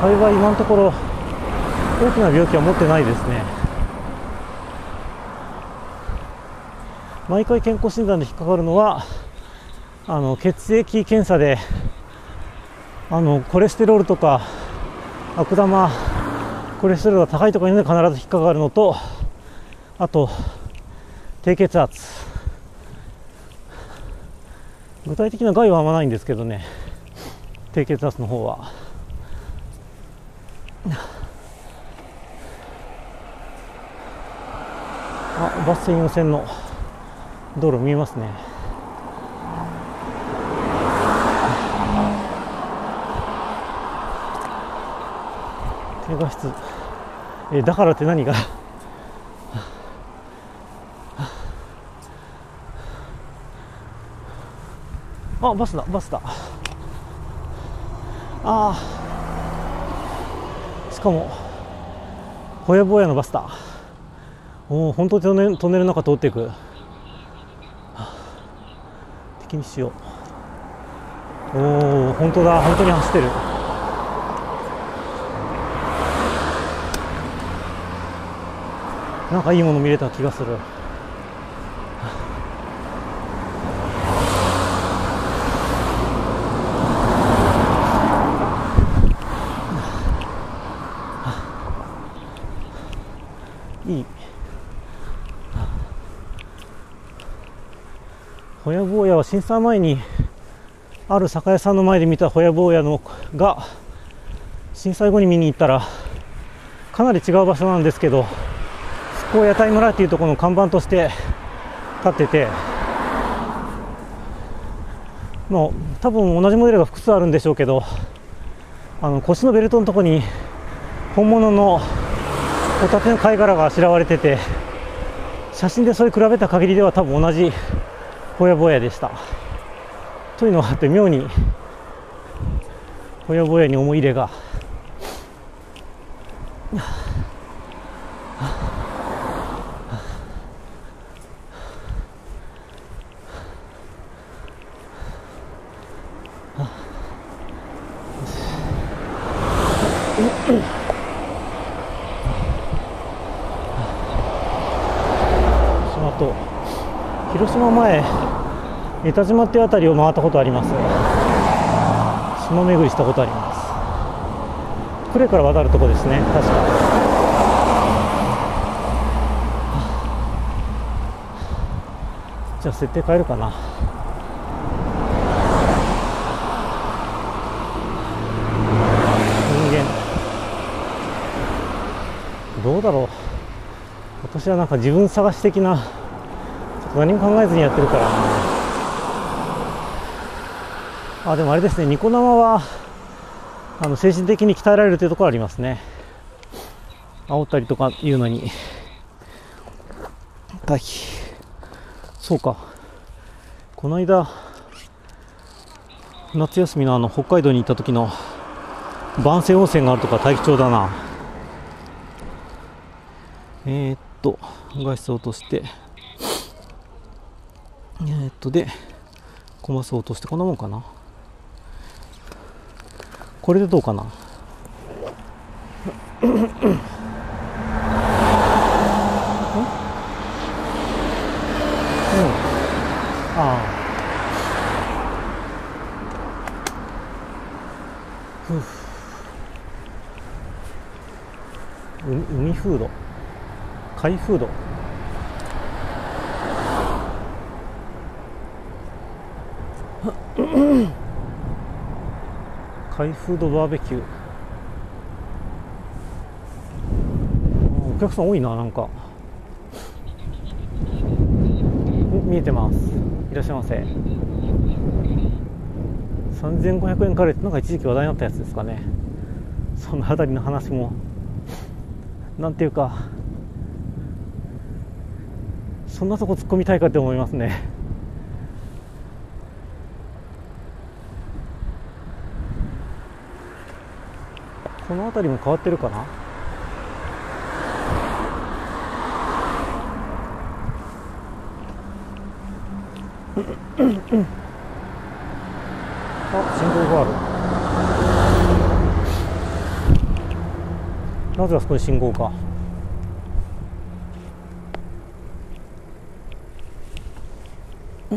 幸い今のところ大きな病気は持ってないですね。毎回健康診断で引っかかるのはあの血液検査であのコレステロールとか悪玉コレステロールが高いとかに必ず引っかかるのとあと低血圧。具体的な害はあんまないんですけどね。低血圧の方は。あバス専用線の道路見えますね。低画質えだからって何が？あバスだバスだ。ああかもほやぼやのバスだおお本当にトントンネルの中通っていく、はあ、敵にしよう。おお本当だ。本当に走ってる。なんかいいもの見れた気がするいいほや坊や震災前にある酒屋さんの前で見たほや坊やのが震災後に見に行ったらかなり違う場所なんですけど復興屋台村っていうところの看板として立っててもう多分同じモデルが複数あるんでしょうけどあの腰のベルトのとこに本物のホタテの貝殻があしらわれてて写真でそれ比べた限りでは多分同じほやぼやでした。というのがあって妙にほやぼやに思い入れが島と広島前江田島っていう辺りを回ったことあります。島巡りしたことあります。呉から渡るとこですね。確か。じゃあ設定変えるかな。人間。どうだろう。私はなんか自分探し的なちょっと何も考えずにやってるから。あでもあれですねニコ生はあの精神的に鍛えられるというところありますね。煽ったりとかいうのに。大気そうか。この間夏休みのあの北海道に行った時の万世温泉があるとか大気町だな。えー、っと外出を落としてえー、っとでコマスを落としてこんなもんかな。これでどうかな？うん。ああ。ふ。う海海フード貝フード貝フードバーベキュー。お客さん多いななんか。見えてます。いらっしゃいませ。3500円カレーってなんか一時期話題になったやつですかね。その辺りの話も。なんていうか。そんなとこ突っ込みたいかって思いますね。この辺りも変わってるかな？あ信号がある。なぜあそこに信号か。カ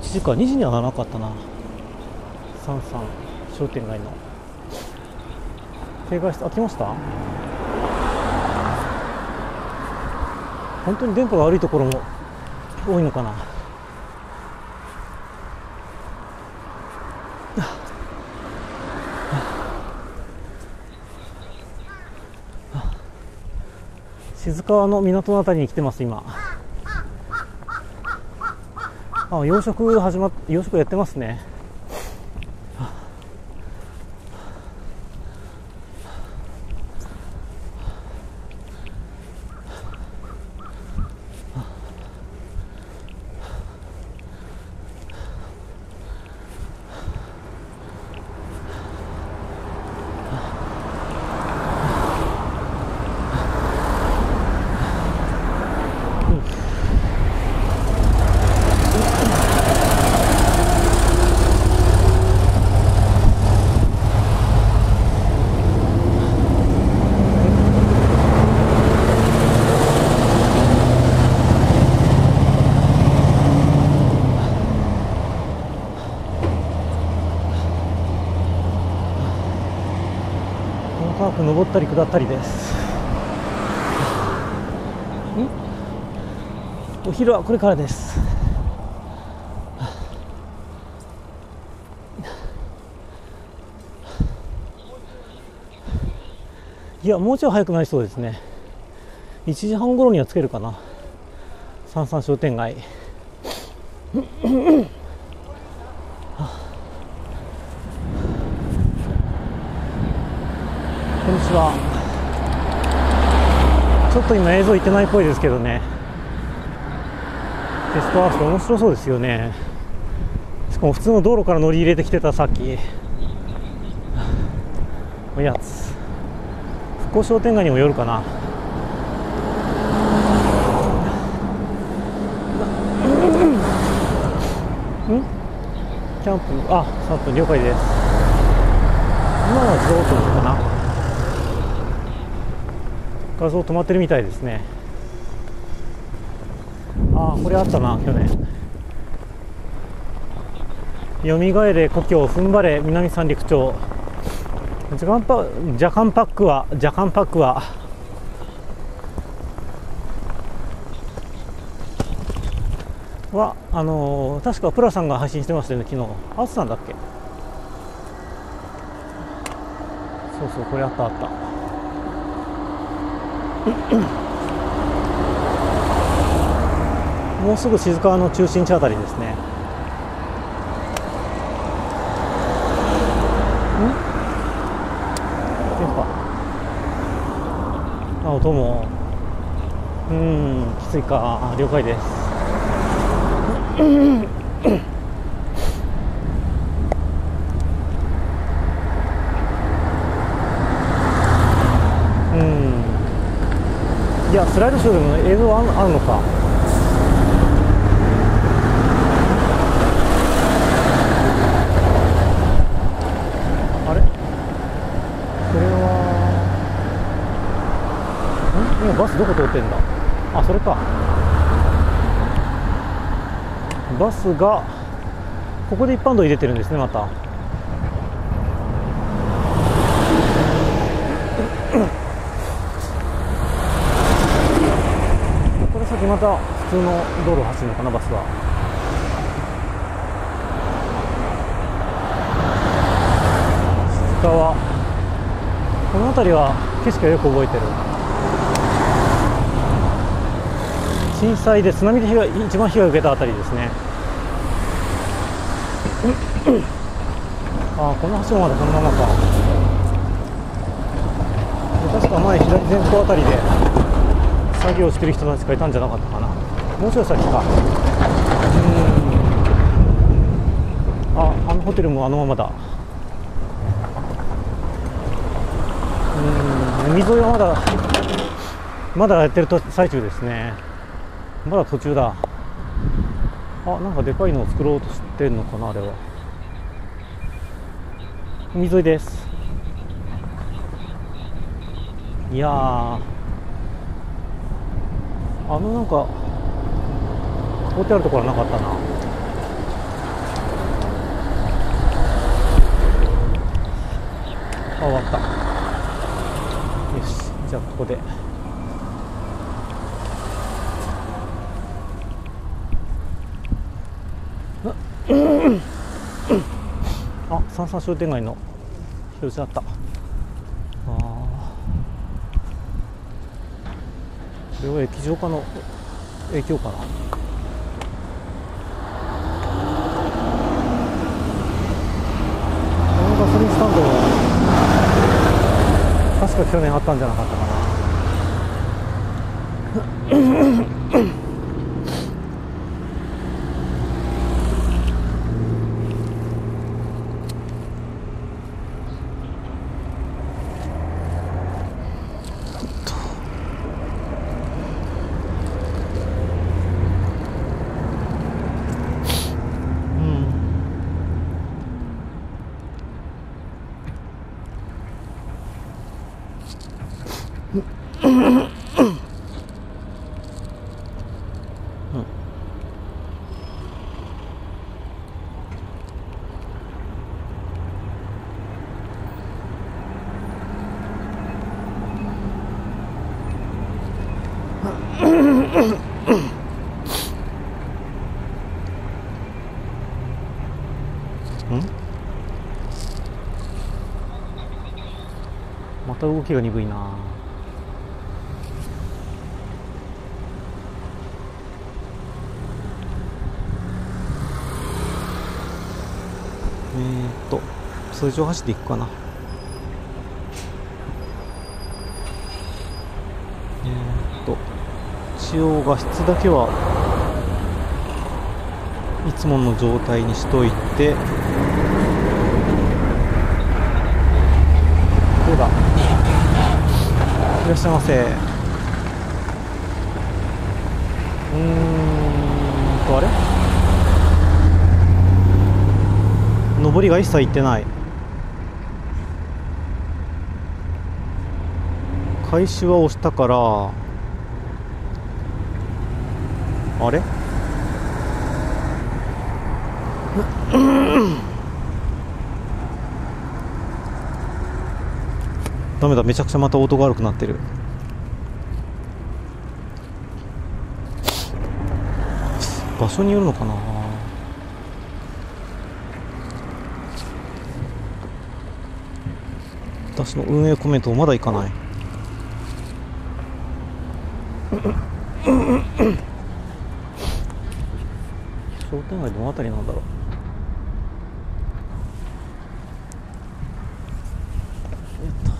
1時か2時にはならなかったな。三三。商店街の。定外室開きました？本当に電波が悪いところも多いのかな。静川の港のあたりに来てます今。あ養殖始まっ養殖やってますね登ったり下ったりです。ん？お昼はこれからです。いやもうちょい早くなりそうですね。1時半頃にはつけるかな。三々商店街こんにちはちょっと今映像いってないっぽいですけどね。テストアース面白そうですよね。しかも普通の道路から乗り入れてきてたさっき。おやつ。復興商店街にもよるかな。うん？キャンプ？あ3分了解です。今のは自動オープンかな？画像止まってるみたいですね。あこれあったな去年。よみがえれ故郷踏ん張れ南三陸町。ジャカンパジャカンパックはジャカンパックは。はあのー、確かプラさんが配信してましたよね昨日。あつさんだっけ？そうそうこれあったあった。もうすぐ静川の中心地あたりですね。ん。電波あ音も。うん。きついか。了解です。いやスライドショーでも映像ああるのか。あれ？これはん？もうバスどこ通ってんだ？あそれか。バスがここで一般道入れてるんですねまたこれ先また普通の道路走るのかなバスは。静川。この辺りは景色はよく覚えてる。震災で津波で被害一番被害を受けたあたりですね。あこの橋もまだこのままか。確か前左前方あたりで作業してる人たちがいたんじゃなかったかな。もうちょい先か。うん。ああのホテルもあのままだ。うん。海沿いはまだまだやってる最中ですね。まだ途中だ。あなんかでかいのを作ろうとしてんのかなあれは。海沿いです。いやあのなんか置いてあるところはなかったな。あ終わった。よしじゃあここで。あ 三々商店街の表示あったあこれは液状化の影響かな。このガソリンスタンドは確か去年あったんじゃなかったかな。た動きが鈍いな。えー、っと通常走っていくかな。えー、っと一応画質だけはいつもの状態にしといてどうだいらっしゃいませ。うーんとあれ？上りが一切行ってない。開始は押したからあれ？ダメだめちゃくちゃまた音が悪くなってる。場所によるのかな？私の運営コメントまだいかない。商店街どの辺りなんだろうえっと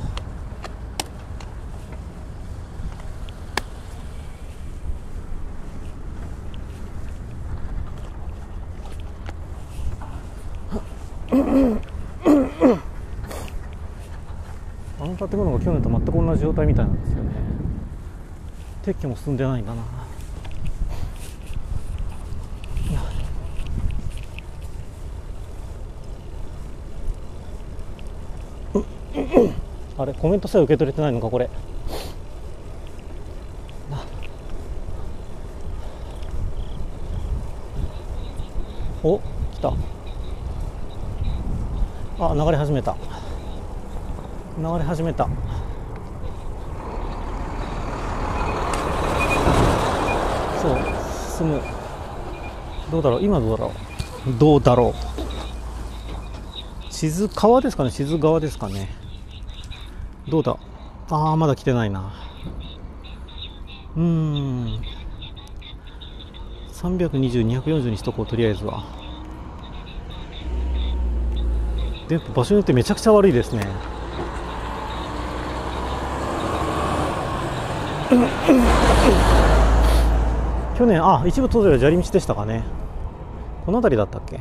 あの建物が去年と全く同じ状態みたいなんですよね。撤去も進んでないんだな。あれコメントさえ受け取れてないのかこれ。お来た。あ流れ始めた。流れ始めたそう進む。どうだろう？今どうだろう？どうだろう？地図川ですかね？地図川ですかね？どうだ？ああまだ来てないな。うーん。320240にしとこうとりあえずは。電波場所によってめちゃくちゃ悪いですね。去年あ一部当時は砂利道でしたかね。この辺りだったっけ？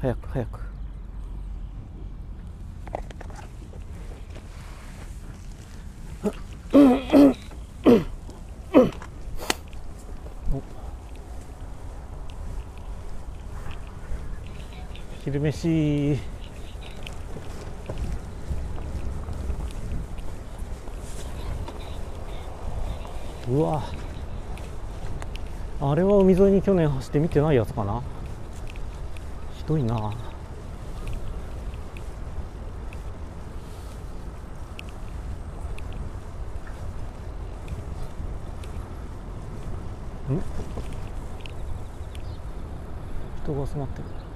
早く早く昼飯うわあれは海沿いに去年走って見てないやつかな。ひどいな。ん？人が集まってる。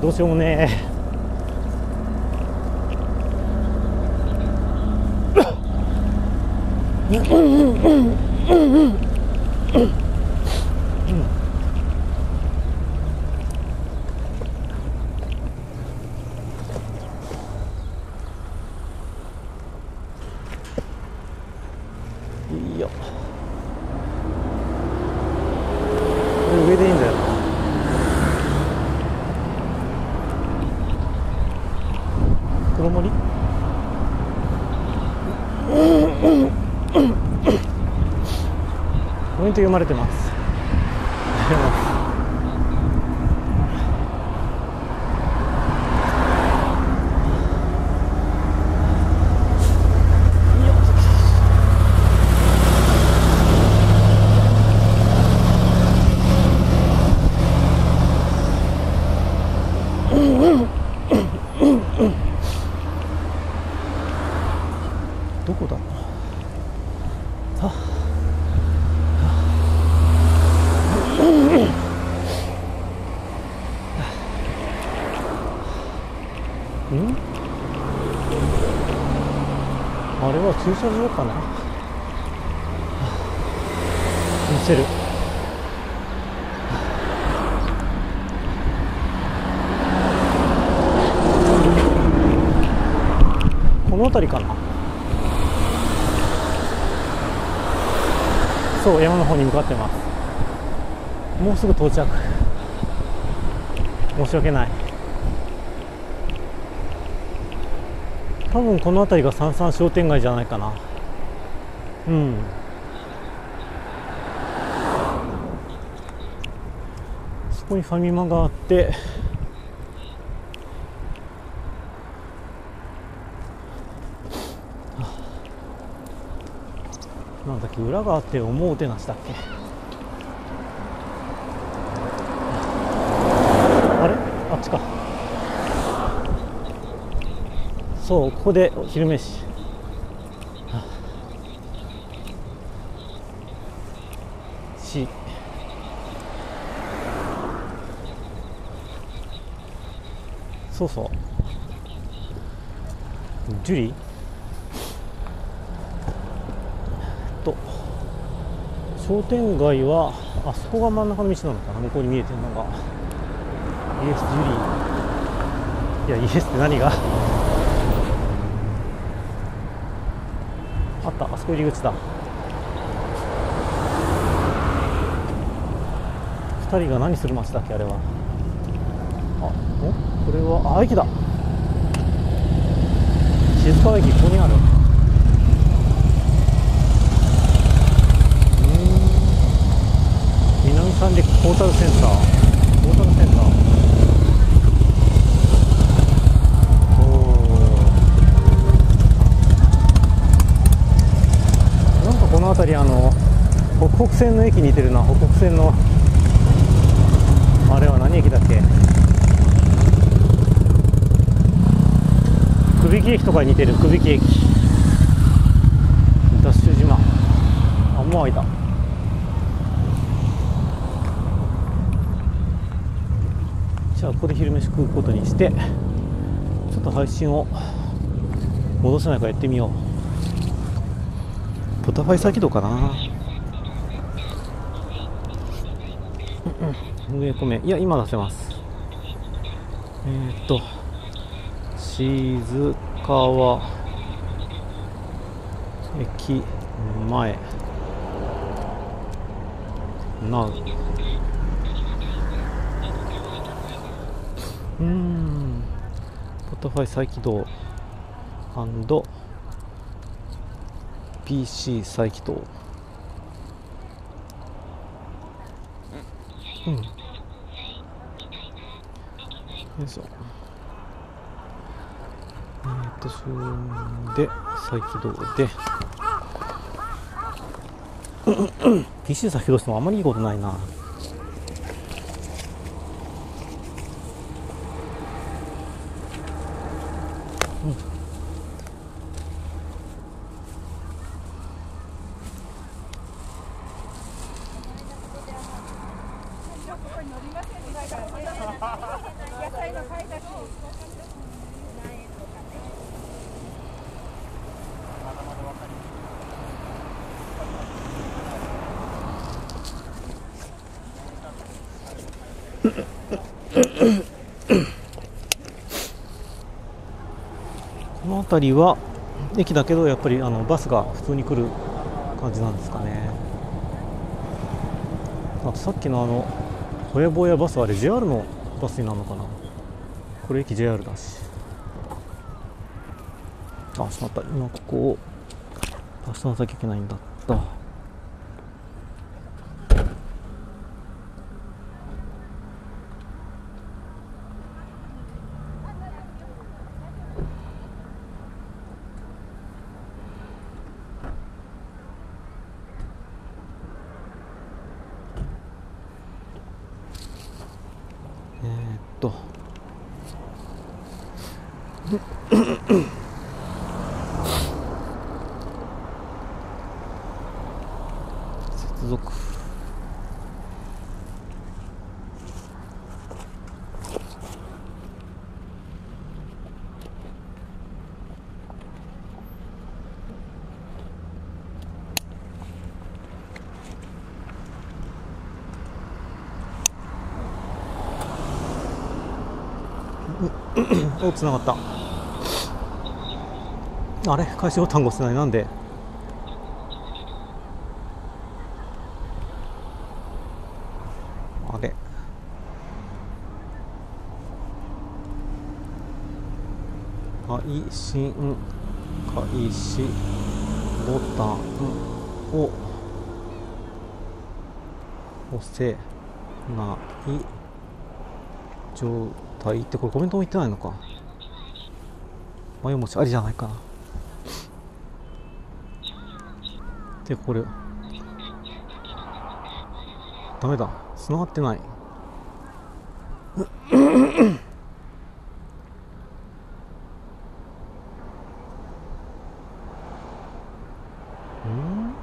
どうしようもねえ。と読まれてますどこだあんあれは駐車場かな。見せる。この辺りかな。そう山の方に向かってます。もうすぐ到着。申し訳ない多この辺りが三々商店街じゃないかな。うん。そこにファミマがあって。なんだっけ裏があって思うてなしだっけあれあっちかそうここでお昼飯。し。そうそう。ジュリー。と。商店街はあそこが真ん中の道なのかな。向こうに見えてるのが。イエス・ジュリー。いやイエスって何があったあそこ入り口だ。2人が何する街だっけあれは。あお？これはあ駅だ。静川駅ここにある。南三陸ポータルセンター。ポータルセンターおーなんかこの辺りあの北線の駅に似てるな。北北線の。あれは何駅だっけ？久引駅とかに似てる。久引駅。ダッシュ島。あもう開いた。じゃあここで昼飯食うことにしてちょっと配信を戻せないかやってみよう。ポタファイ再起動かな。うんうん。上米いや今出せます。えー、っと静川駅前。なうん。ポタファイ再起動。PC 再起動。うん。よいしょえー、っとそれで再起動で。PC 再起動してもあんまりいいことないな。辺りは駅だけどやっぱりあのバスが普通に来る感じなんですかね。あとさっきのあのほやぼやバスはあれ JR のバスになるのかな。これ駅 JR だし。あしまった。今ここを出しなきゃいけないんだったえーっと接続。おつながった。あれ？開始ボタンが押せない。なんであれ配信開始ボタンを押せない状態ってこれコメントも言ってないのか。前持ちありじゃないかな。でこれ。ダメだ。繋がってないうん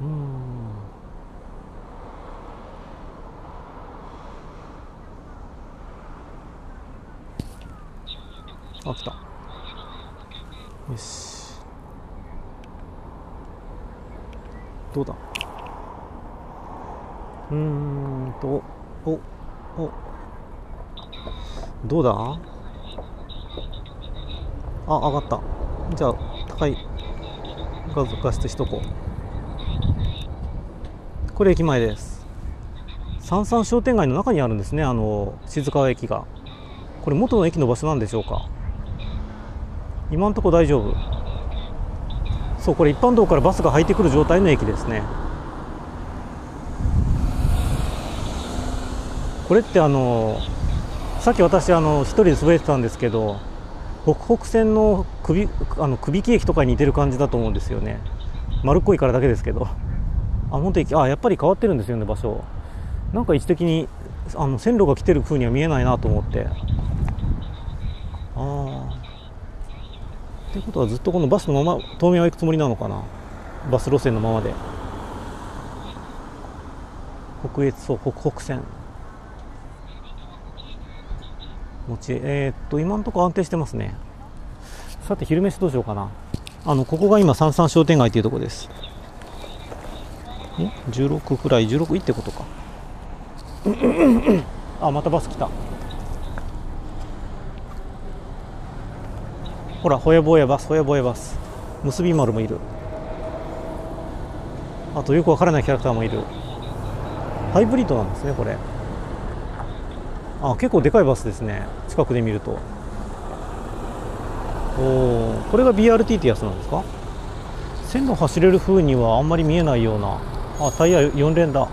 うんあ来たよしどうだうーんとおおどうだあ上がったじゃあ高い画画質しとこう。これ駅前です。三々商店街の中にあるんですね。あの静川駅が。これ元の駅の場所なんでしょうか。今のところ大丈夫。そうこれ一般道からバスが入ってくる状態の駅ですね。これってあのさっき私あの一人で滑ってたんですけど北北線の首あの首木駅とかに似てる感じだと思うんですよね。丸っこいからだけですけど。あ本当にあやっぱり変わってるんですよね場所。なんか位置的にあの線路が来てる風には見えないなと思って。ああってことはずっとこのバスのまま当面は行くつもりなのかな。バス路線のままで。北越そう北北線。持ちえー、っと今のところ安定してますね。さて昼飯どうしようかな。あのここが今三々商店街っていうところです。ん16くらい？16いってことか。あまたバス来た。ほらほやぼやバスほやぼやバス。結び丸もいる。あとよくわからないキャラクターもいる。ハイブリッドなんですねこれ。あ結構でかいバスですね。近くで見ると。おこれが BRT ってやつなんですか？線路走れる風にはあんまり見えないような。あタイヤ4連だ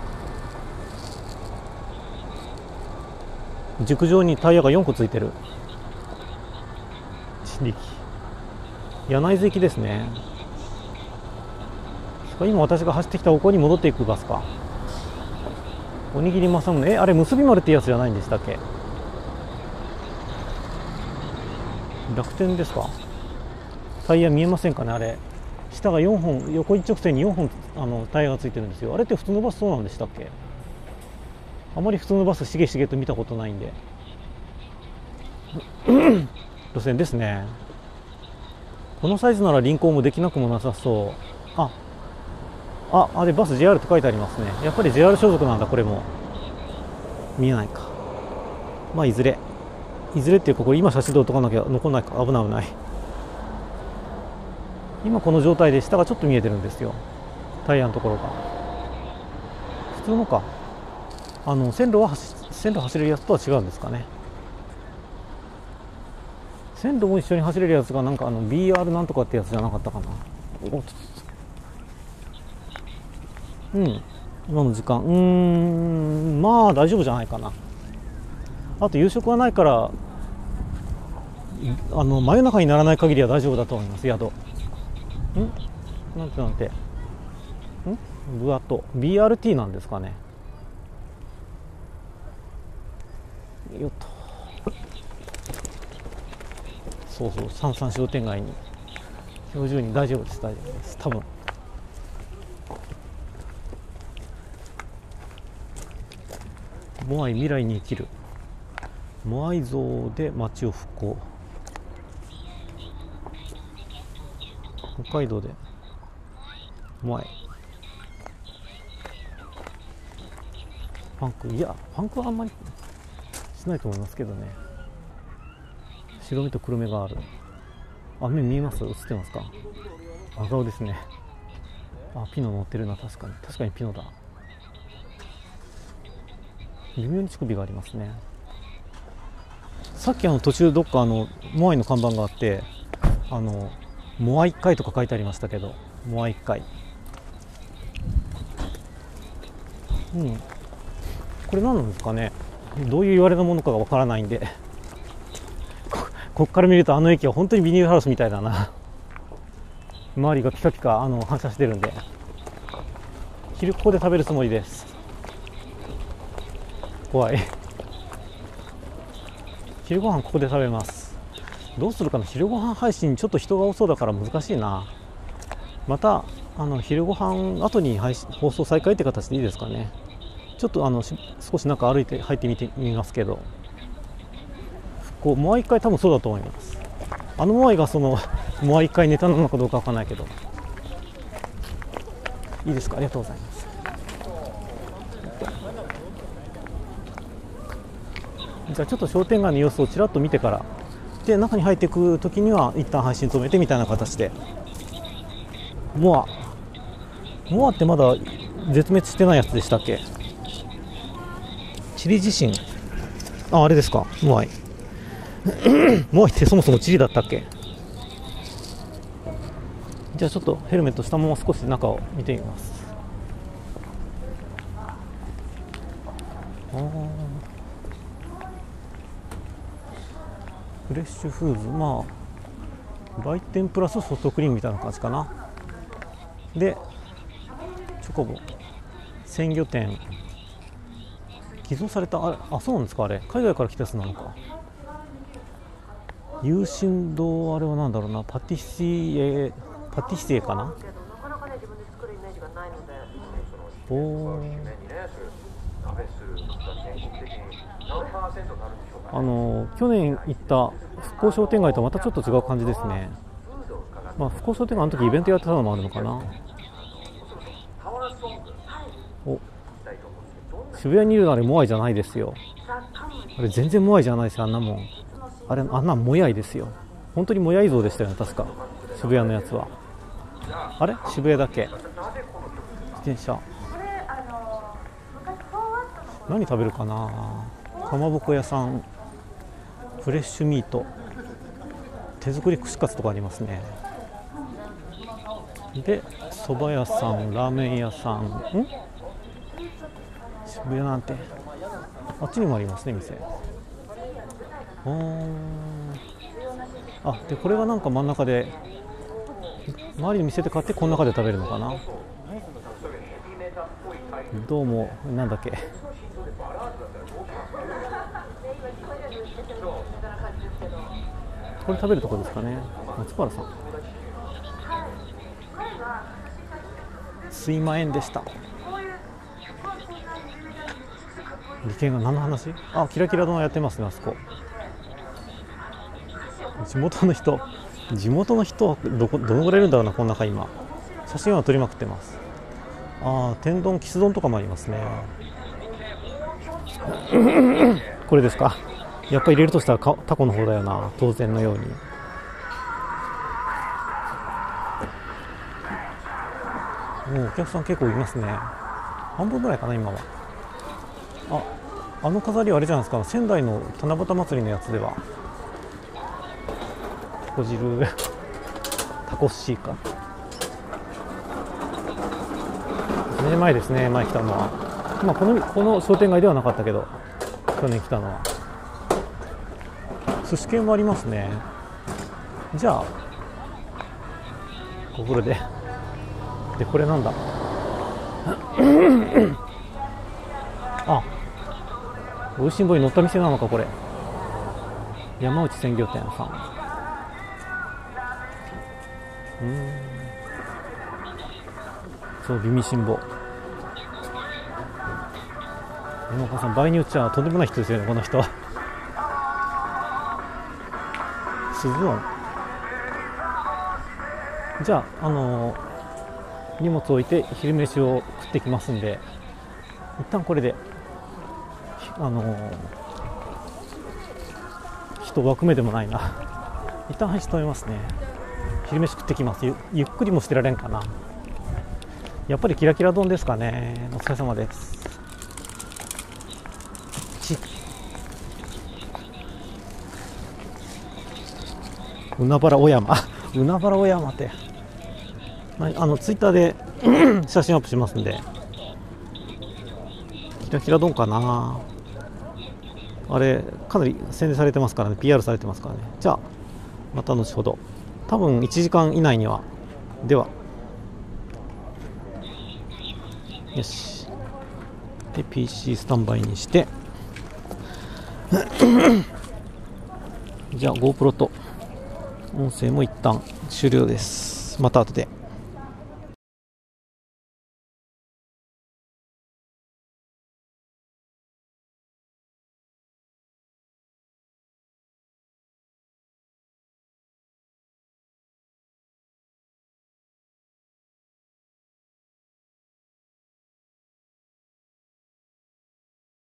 軸上にタイヤが4個ついてる。地力柳津行きですね。今私が走ってきた方向に戻っていくバスか。おにぎり正宗えあれ結び丸ってやつじゃないんでしたっけ？楽天ですか？タイヤ見えませんかねあれ。下が4本横一直線に4本あのタイヤがついてるんですよ。あれって普通のバスそうなんでしたっけ？あまり普通のバスしげしげと見たことないんで。路線ですね。このサイズなら輪行もできなくもなさそう。あああれバス JR って書いてありますね。やっぱり JR 所属なんだこれも。見えないか。まあいずれ。いずれっていうかこれ今写真で撮っとかなきゃ残んないか危ない危ない。今この状態で下がちょっと見えてるんですよ。タイヤのところが。普通のか。あの線路は線路走れるやつとは違うんですかね。線路も一緒に走れるやつがなんかあの BR なんとかってやつじゃなかったかな。うん。今の時間。うん。まあ大丈夫じゃないかな。あと夕食はないからあの真夜中にならない限りは大丈夫だと思います。宿。ん？なんてなんて。ん？ブアト。BRT なんですかね。よっと。そうそう。三々商店街に。今日中に大丈夫です。大丈夫です。多分。モアイ未来に生きる。モアイ像で街を復興。北海道で。モアイ。パンク。いやパンクはあんまりしないと思いますけどね。白目と黒目がある。あ目見えます？映ってますか？真顔ですね。あピノ乗ってるな。確かに。確かにピノだ。微妙に乳首がありますね。さっきあの途中どっかあのモアイの看板があってあのモアイ回とか書いてありましたけどモアイ回うん。これ何なんですかね。どういう言われのものかがわからないんで。ここっから見るとあの駅は本当にビニールハウスみたいだな。周りがピカピカあの反射してるんで。昼ここで食べるつもりです。怖い。昼ご飯ここで食べます。どうするかな？昼ご飯配信ちょっと人が多そうだから難しいな。またあの昼ご飯後に配信放送再開って形でいいですかね。ちょっとあの少し中歩いて入ってみてみますけど。こうもう一回多分そうだと思います。あのモアイがそのもう一回ネタなのかどうかわかんないけど。いいですか？ありがとうございます。じゃあちょっと商店街の様子をちらっと見てからで中に入っていく時には一旦配信止めてみたいな形で。モア。モアってまだ絶滅してないやつでしたっけ？チリ地震。ああれですか？モアイ。モアイってそもそもチリだったっけ？じゃあちょっとヘルメットしたまま少し中を見てみます。あー。フレッシュフーズまあ売店プラスソフトクリームみたいな感じかな。でチョコボ。鮮魚店。寄贈されたあれあそうなんですかあれ。海外から来たやつなのか。有心堂あれはなんだろうな。パティシエパティシエかな。けどなかなかね自分で作るイメーあの去年行った復興商店街とまたちょっと違う感じですね。まあ復興商店街あの時イベントやってたのもあるのかな。お。渋谷にいるのあれモアイじゃないですよ。あれ全然モアイじゃないですよあんなもん。あれあんなモヤイですよ。本当にモヤイ像でしたよね確か。渋谷のやつは。あれ？渋谷だけ？自転車。何食べるかな？かまぼこ屋さん。フレッシュミート。手作り串カツとかありますね。で蕎麦屋さんラーメン屋さん。ん？渋谷なんて。あっちにもありますね店。あー。あでこれがなんか真ん中で周りの店で買ってこの中で食べるのかな。どうもなんだっけ。これ食べるとこですかね。松原さん。すいませんでした。利権が何の話？あキラキラ丼やってますねあそこ。地元の人地元の人はどこどのぐらいいるんだろうなこの中今。写真は撮りまくってます。ああ天丼キス丼とかもありますね。これですか？やっぱ入れるとしたらかタコの方だよな。当然のように。もうお客さん結構いますね。半分ぐらいかな今は。ああの飾りはあれじゃないですか。仙台の七夕祭りのやつでは。タコ汁。タコシーか。1年前ですね前来たのは。まあこのこの商店街ではなかったけど去年来たのは。寿司系もありますね。じゃあここで。でこれなんだ？あ美味しんぼに乗った店なのかこれ。山内鮮魚店さん。うん。そう美味しんぼ山岡さん場合によっちゃとんでもない人ですよねこの人。は鈴音じゃああのー荷物置いて昼飯を食ってきますんで一旦これであのー、人枠目でもないな。一旦配信止めますね。昼飯食ってきます。ゆゆっくりもしてられんかな。やっぱりキラキラ丼ですかね。お疲れ様です。海原小山。海原小山って。まあ、あのツイッターで 写真アップしますんで。キラキラ丼かな。あれかなり宣伝されてますからね。PR されてますからね。じゃあまた後ほど。多分1時間以内には。では。よし。で PC スタンバイにして。じゃあ GoPro と。音声も一旦終了です。また後で。